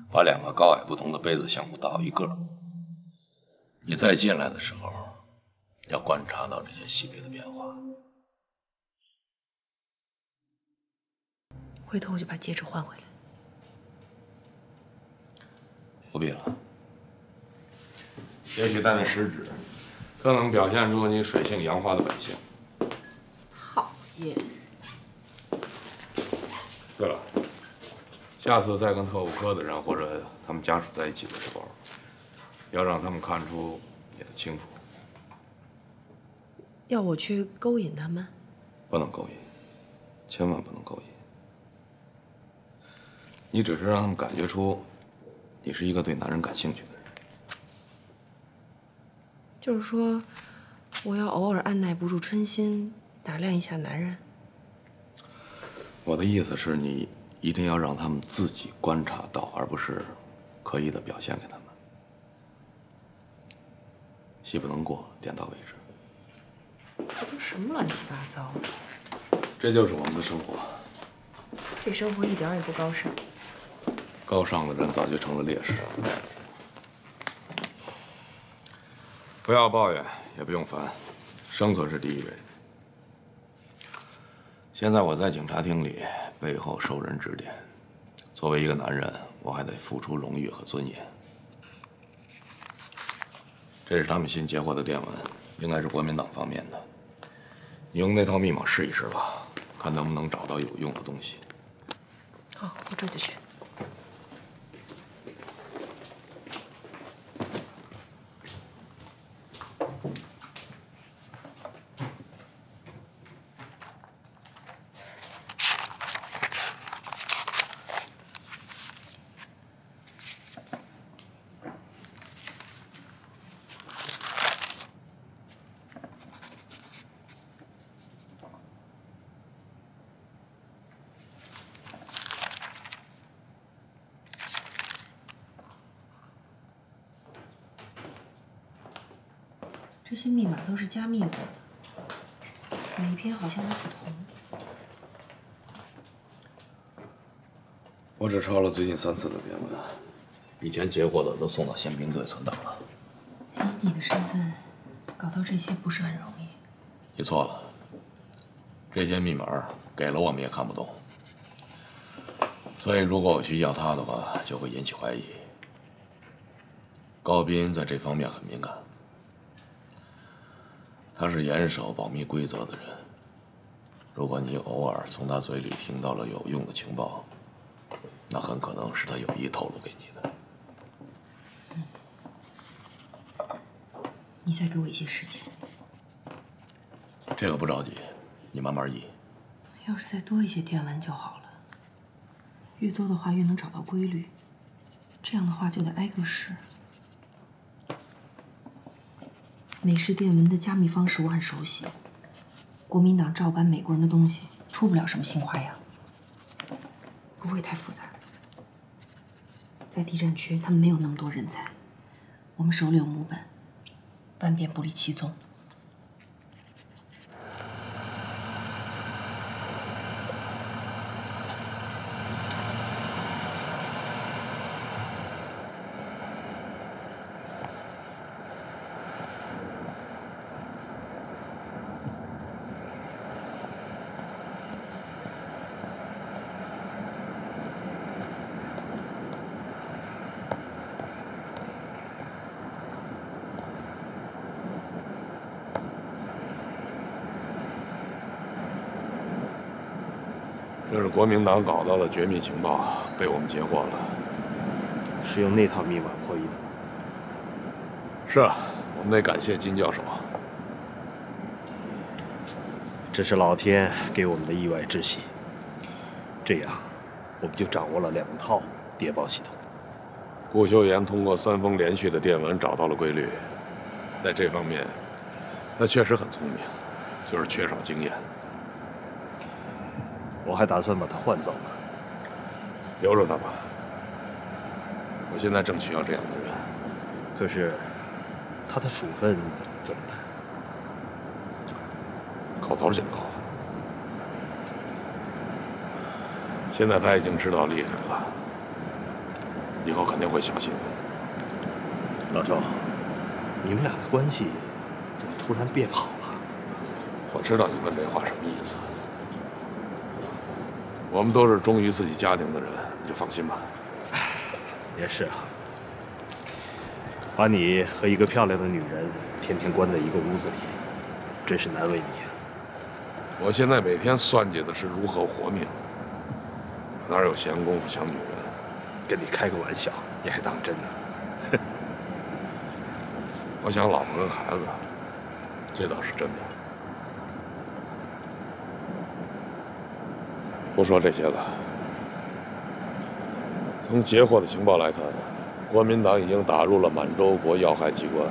把两个高矮不同的杯子相互倒一个。你再进来的时候，要观察到这些细微的变化。回头我就把戒指换回来。不必了，也许戴在食指，更能表现出你水性杨花的本性。讨厌。对了，下次再跟特务科的人或者他们家属在一起的时候，要让他们看出你的轻浮，要我去勾引他们？不能勾引，千万不能勾引。你只是让他们感觉出。你是一个对男人感兴趣的人，就是说，我要偶尔按耐不住春心，打量一下男人。我的意思是你一定要让他们自己观察到，而不是刻意的表现给他们。戏不能过，点到为止。这都什么乱七八糟的？这就是我们的生活。这生活一点也不高尚。高尚的人早就成了烈士。不要抱怨，也不用烦，生存是第一位。现在我在警察厅里，背后受人指点。作为一个男人，我还得付出荣誉和尊严。这是他们新截获的电文，应该是国民党方面的。你用那套密码试一试吧，看能不能找到有用的东西。好，我这就去。这些密码都是加密过的，每一篇好像都不同。我只抄了最近三次的电文，以前截获的都送到宪兵队存档了。以你的身份，搞到这些不是很容易。你错了，这些密码给了我们也看不懂，所以如果我去要他的话，就会引起怀疑。高斌在这方面很敏感。他是严守保密规则的人。如果你偶尔从他嘴里听到了有用的情报，那很可能是他有意透露给你的。你再给我一些时间。这个不着急，你慢慢议。要是再多一些电文就好了。越多的话越能找到规律，这样的话就得挨个试。美式电文的加密方式我很熟悉。国民党照搬美国人的东西，出不了什么新花样，不会太复杂。在地战区，他们没有那么多人才，我们手里有母本，万变不离其宗。国民党搞到的绝密情报，被我们截获了。是用那套密码破译的吗？是啊，我们得感谢金教授。这是老天给我们的意外之喜。这样，我们就掌握了两套谍报系统。顾修言通过三封连续的电文找到了规律，在这方面，他确实很聪明，就是缺少经验。我还打算把他换走呢。留着他吧，我现在正需要这样的人。可是，他的处分怎么办？口头警告。现在他已经知道厉害了，以后肯定会小心的。老周，你们俩的关系怎么突然变好了？我知道你问这话什么意思。我们都是忠于自己家庭的人，你就放心吧。也是啊，把你和一个漂亮的女人天天关在一个屋子里，真是难为你啊。我现在每天算计的是如何活命，哪有闲工夫想女人？跟你开个玩笑，你还当真呢？我想老婆跟孩子，这倒是真的。不说这些了。从截获的情报来看，国民党已经打入了满洲国要害机关，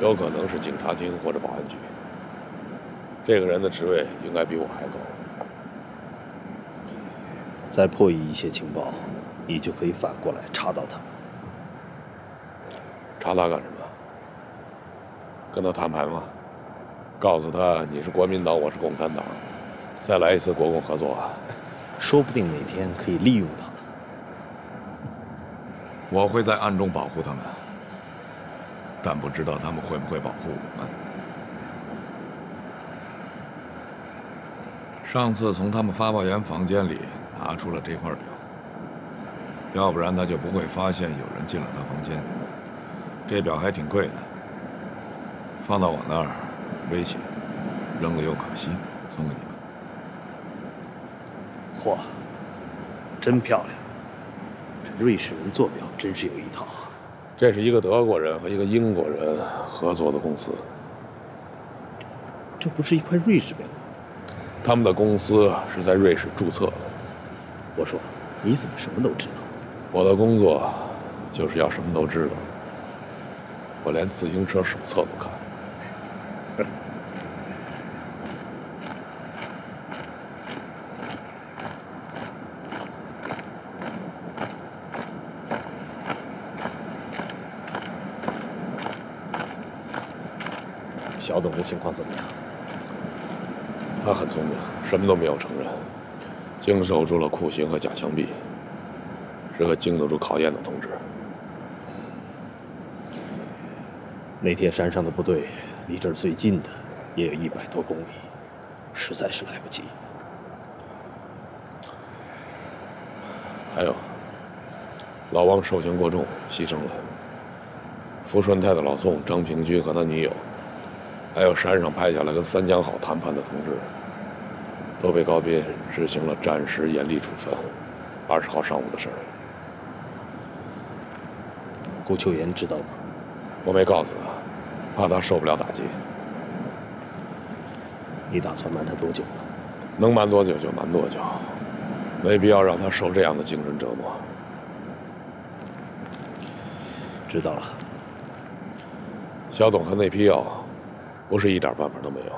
有可能是警察厅或者保安局。这个人的职位应该比我还高。再破译一些情报，你就可以反过来查到他。查他干什么？跟他谈判吗？告诉他你是国民党，我是共产党，再来一次国共合作啊！说不定哪天可以利用到他。我会在暗中保护他们，但不知道他们会不会保护我们。上次从他们发报员房间里拿出了这块表，要不然他就不会发现有人进了他房间。这表还挺贵的，放到我那儿危险，扔了又可惜，送给你吧。嚯，真漂亮！这瑞士人做表真是有一套。这是一个德国人和一个英国人合作的公司，这不是一块瑞士表吗？他们的公司是在瑞士注册的。我说，你怎么什么都知道？我的工作就是要什么都知道。我连自行车手册都看。小董的情况怎么样？他很聪明，什么都没有承认，经受住了酷刑和假枪毙，是个经得住考验的同志。那天山上的部队离这儿最近的也有一百多公里，实在是来不及。还有，老王受刑过重，牺牲了。福顺泰的老宋张平军和他女友，还有山上派下来跟三江好谈判的同志，都被高斌执行了暂时严厉处分。二十号上午的事儿，顾秋言知道吗？我没告诉他，怕他受不了打击。你打算瞒他多久呢？能瞒多久就瞒多久，没必要让他受这样的精神折磨。知道了。小董和那批药，不是一点办法都没有。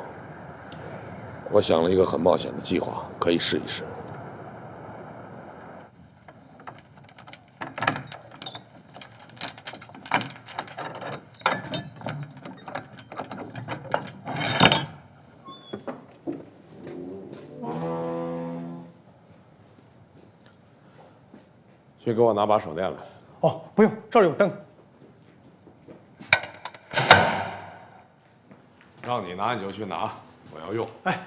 我想了一个很冒险的计划，可以试一试。去给我拿把手电来。哦，不用，这儿有灯。你拿你就去拿，我要用。哎，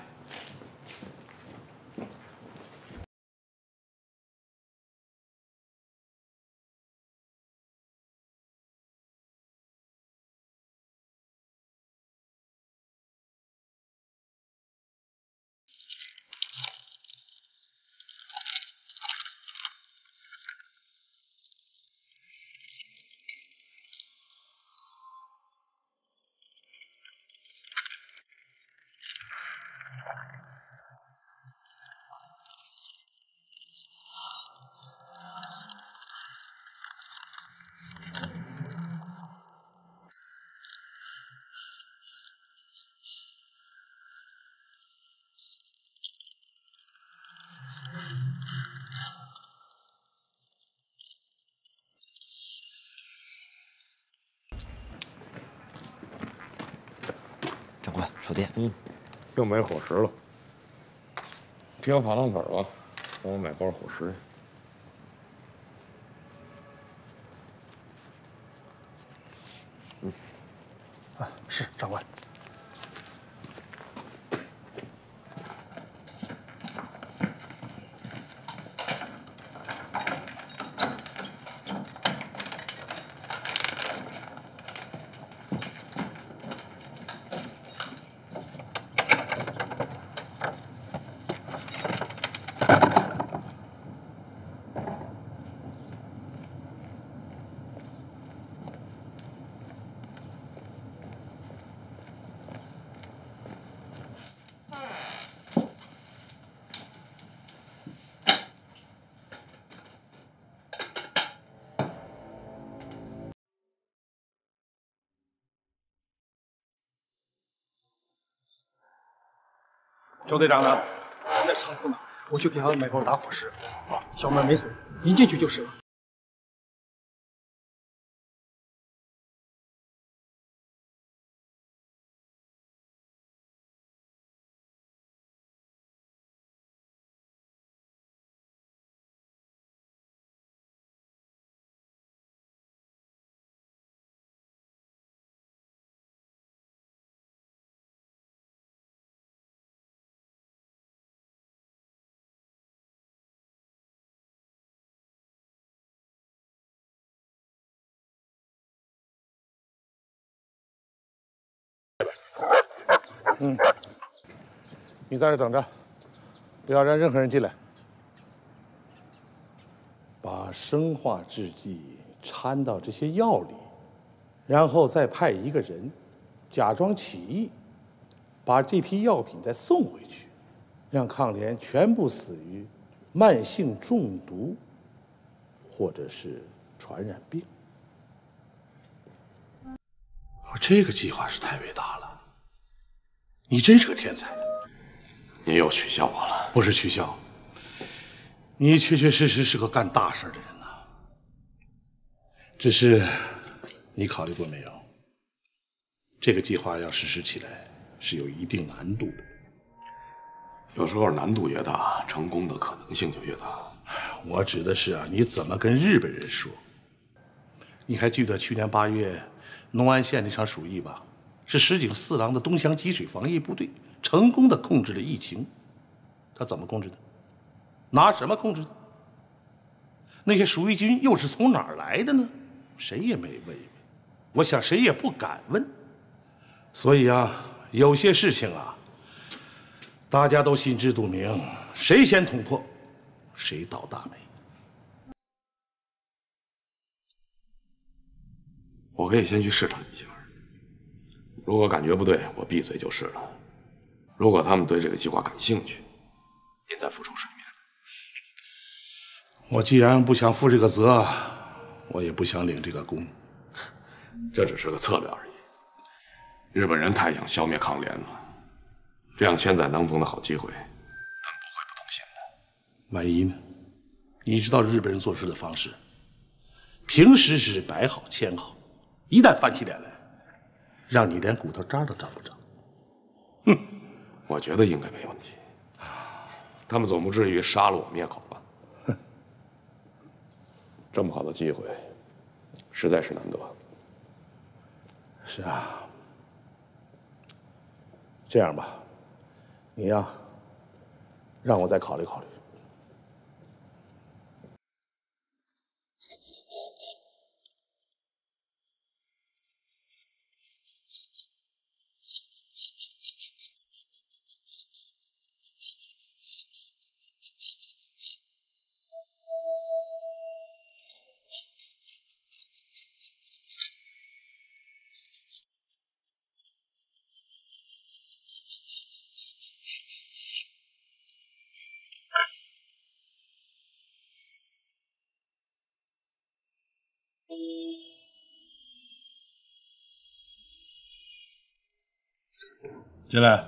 嗯，又没伙食了。听反浪子吧。帮我买包伙食。去，周队长呢？在仓库呢，我去给他们买包打火石。啊，小门没锁，您进去就是了。在这等着，不要让任何人进来。把生化制剂掺到这些药里，然后再派一个人假装起义，把这批药品再送回去，让抗联全部死于慢性中毒或者是传染病。我这个计划是太伟大了。你真是个天才！你又取笑我了？不是取笑，你确确实实是个干大事的人呐。只是，你考虑过没有？这个计划要实施起来是有一定难度的。有时候难度越大，成功的可能性就越大。我指的是啊，你怎么跟日本人说？你还记得去年八月农安县那场鼠疫吧？是石井四郎的东乡积水防疫部队成功的控制了疫情，他怎么控制的？拿什么控制的？那些鼠疫菌又是从哪儿来的呢？谁也没问，我想谁也不敢问。所以啊，有些事情啊，大家都心知肚明，谁先捅破，谁倒大霉。我可以先去试探一下。如果感觉不对，我闭嘴就是了。如果他们对这个计划感兴趣，您再浮出水面。我既然不想负这个责，我也不想领这个功。这只是个策略而已。日本人太想消灭抗联了，这样千载难逢的好机会，他们不会不动心的。万一呢？你知道日本人做事的方式，平时是摆好签好，一旦翻起脸来。让你连骨头渣都找不着。哼，我觉得应该没问题。他们总不至于杀了我灭口吧？这么好的机会，实在是难得。是啊。这样吧，你呀，让我再考虑考虑。进来，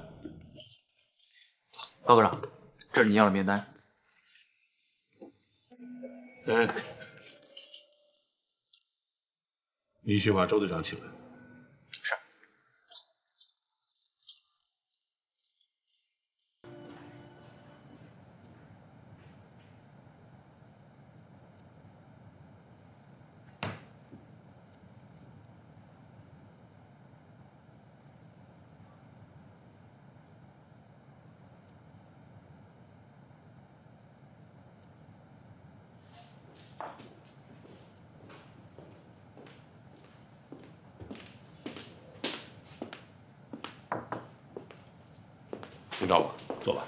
高科长，这是你要的名单。嗯，你去把周队长请来。您找我，坐吧。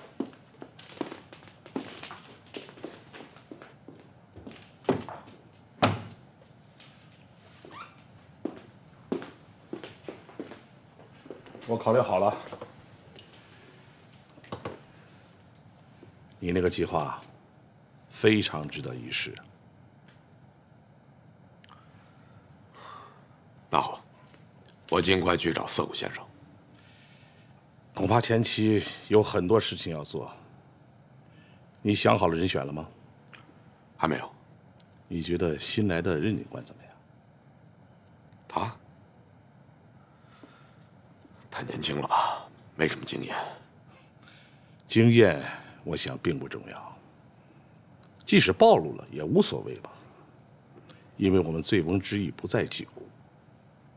我考虑好了，你那个计划非常值得一试。那好，我尽快去找涩谷先生。恐怕前期有很多事情要做。你想好了人选了吗？还没有。你觉得新来的任警官怎么样？他太年轻了吧，没什么经验。经验，我想并不重要。即使暴露了也无所谓吧，因为我们醉翁之意不在酒。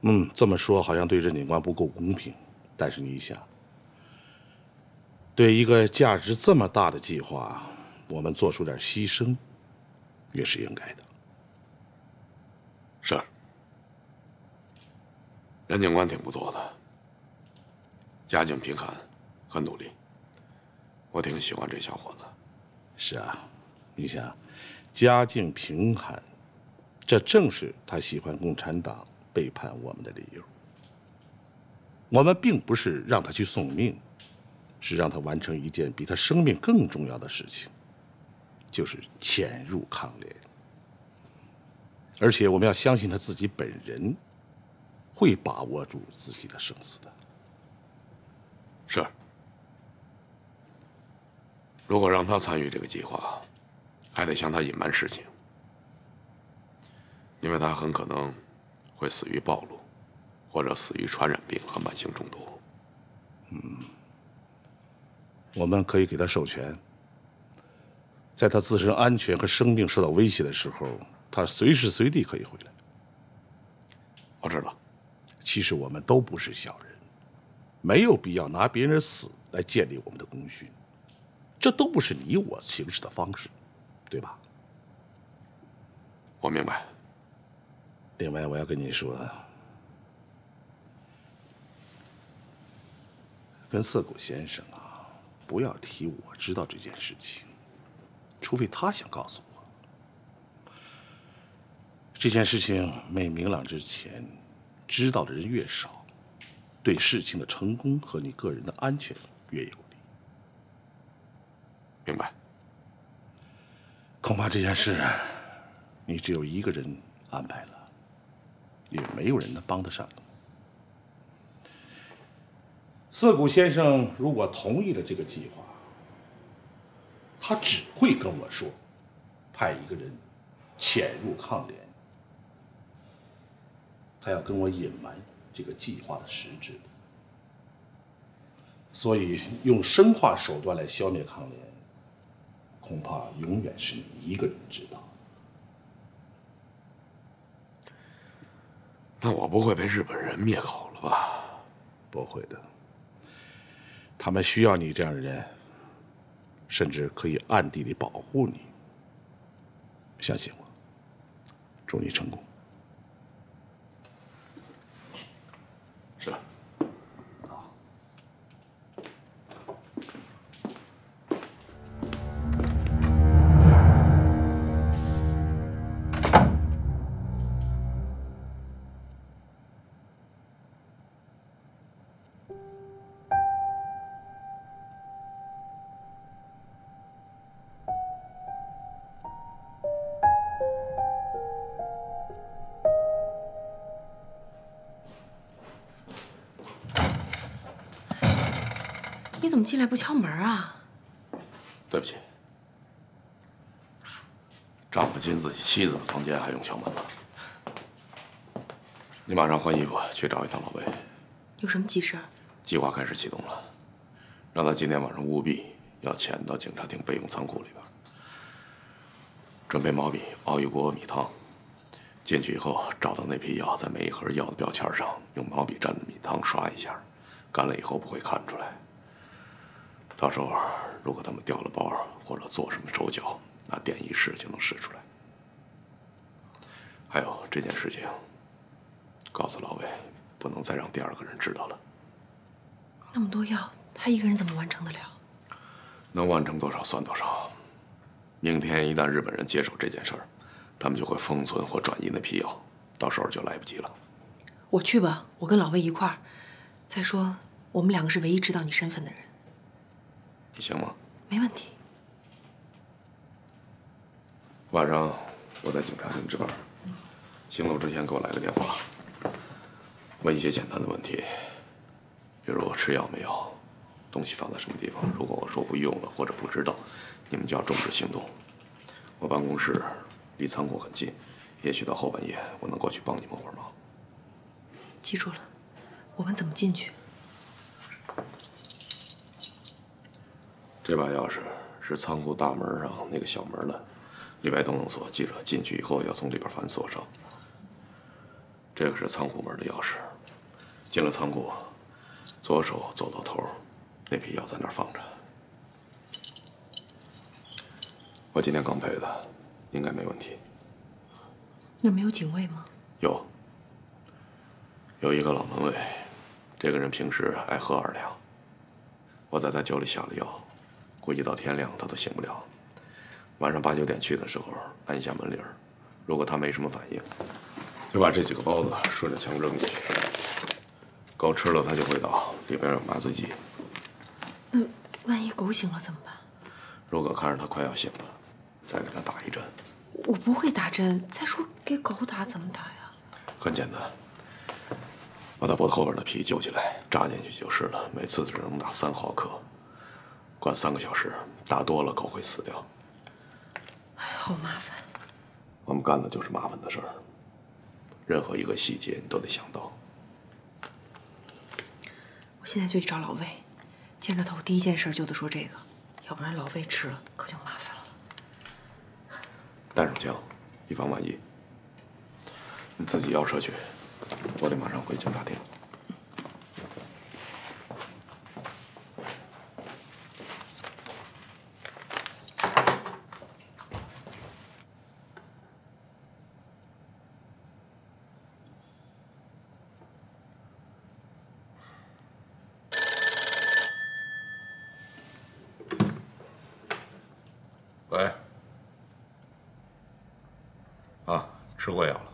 嗯，这么说好像对任警官不够公平，但是你想，对一个价值这么大的计划，我们做出点牺牲，也是应该的。是。任警官挺不错的，家境贫寒，很努力，我挺喜欢这小伙子。是啊，你想，家境贫寒，这正是他喜欢共产党、背叛我们的理由。我们并不是让他去送命，是让他完成一件比他生命更重要的事情，就是潜入抗联。而且我们要相信他自己本人会把握住自己的生死的。是。如果让他参与这个计划，还得向他隐瞒事情，因为他很可能会死于暴露，或者死于传染病和慢性中毒。嗯，我们可以给他授权，在他自身安全和生命受到威胁的时候，他随时随地可以回来。我知道，其实我们都不是小人，没有必要拿别人的死来建立我们的功勋，这都不是你我行事的方式，对吧？我明白。另外，我要跟你说，跟涩谷先生啊，不要提我知道这件事情，除非他想告诉我。这件事情没明朗之前，知道的人越少，对事情的成功和你个人的安全越有利。明白。恐怕这件事，你只有一个人安排了，也没有人能帮得上你。涩谷先生如果同意了这个计划，他只会跟我说，派一个人潜入抗联。他要跟我隐瞒这个计划的实质，所以用生化手段来消灭抗联，恐怕永远是你一个人知道。那我不会被日本人灭口了吧？不会的，他们需要你这样的人，甚至可以暗地里保护你。相信我，祝你成功。进来不敲门啊？对不起，丈夫进自己妻子的房间还用敲门吗？你马上换衣服去找一趟老魏。有什么急事？计划开始启动了，让他今天晚上务必要潜到警察厅备用仓库里边，准备毛笔熬一锅米汤。进去以后找到那批药，在每一盒药的标签上用毛笔蘸着米汤刷一下，干了以后不会看出来。到时候如果他们掉了包或者做什么手脚，那电一试就能试出来。还有这件事情，告诉老魏，不能再让第二个人知道了。那么多药，他一个人怎么完成得了？能完成多少算多少。明天一旦日本人接手这件事儿，他们就会封存或转移那批药，到时候就来不及了。我去吧，我跟老魏一块儿。再说，我们两个是唯一知道你身份的人。你行吗？没问题。晚上我在警察厅值班，行走之前给我来个电话，问一些简单的问题，比如吃药没有，东西放在什么地方。如果我说不用了或者不知道，你们就要重视行动。我办公室离仓库很近，也许到后半夜我能过去帮你们会儿忙。记住了，我们怎么进去？这把钥匙是仓库大门上那个小门的，里外都能锁。记着，进去以后要从里边反锁上。这个是仓库门的钥匙。进了仓库，左手走到头，那批药在那儿放着。我今天刚配的，应该没问题。那没有警卫吗？有，有一个老门卫，这个人平时爱喝二两。我在他酒里下了药，估计到天亮他都醒不了。晚上八九点去的时候，按一下门铃，如果他没什么反应，就把这几个包子顺着墙扔进去。狗吃了它就会倒，里边有麻醉剂。那万一狗醒了怎么办？如果看着它快要醒了，再给它打一针。我不会打针。再说给狗打怎么打呀？很简单，把它脖子后边的皮揪起来，扎进去就是了。每次只能打三毫克，灌三个小时，打多了狗会死掉。哎，好麻烦。我们干的就是麻烦的事儿，任何一个细节你都得想到。我现在就去找老魏，见着他我第一件事就得说这个，要不然老魏吃了可就麻烦了。带上枪，以防万一。你自己要车去，我得马上回警察厅。啊，吃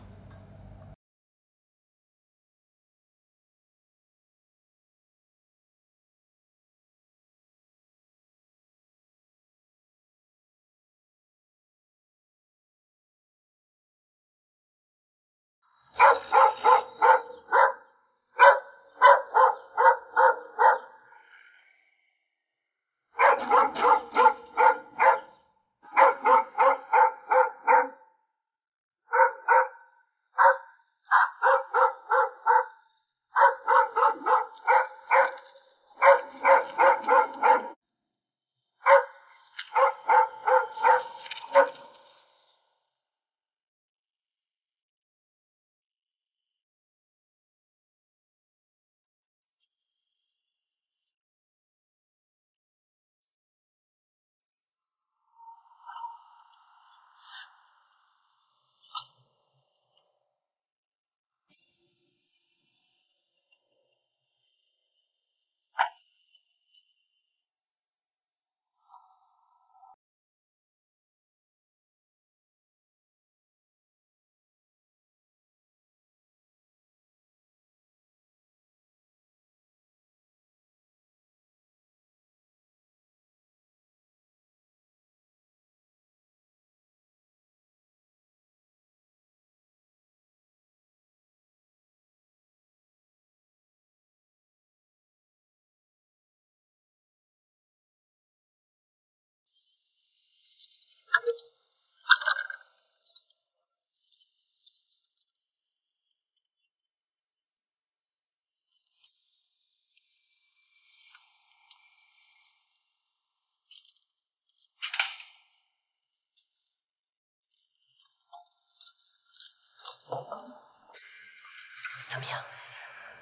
怎么样？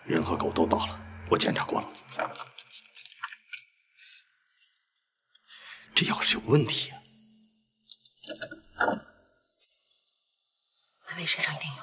人和狗都到了，我检查过了。这钥匙有问题啊！妹妹，丽身上一定有。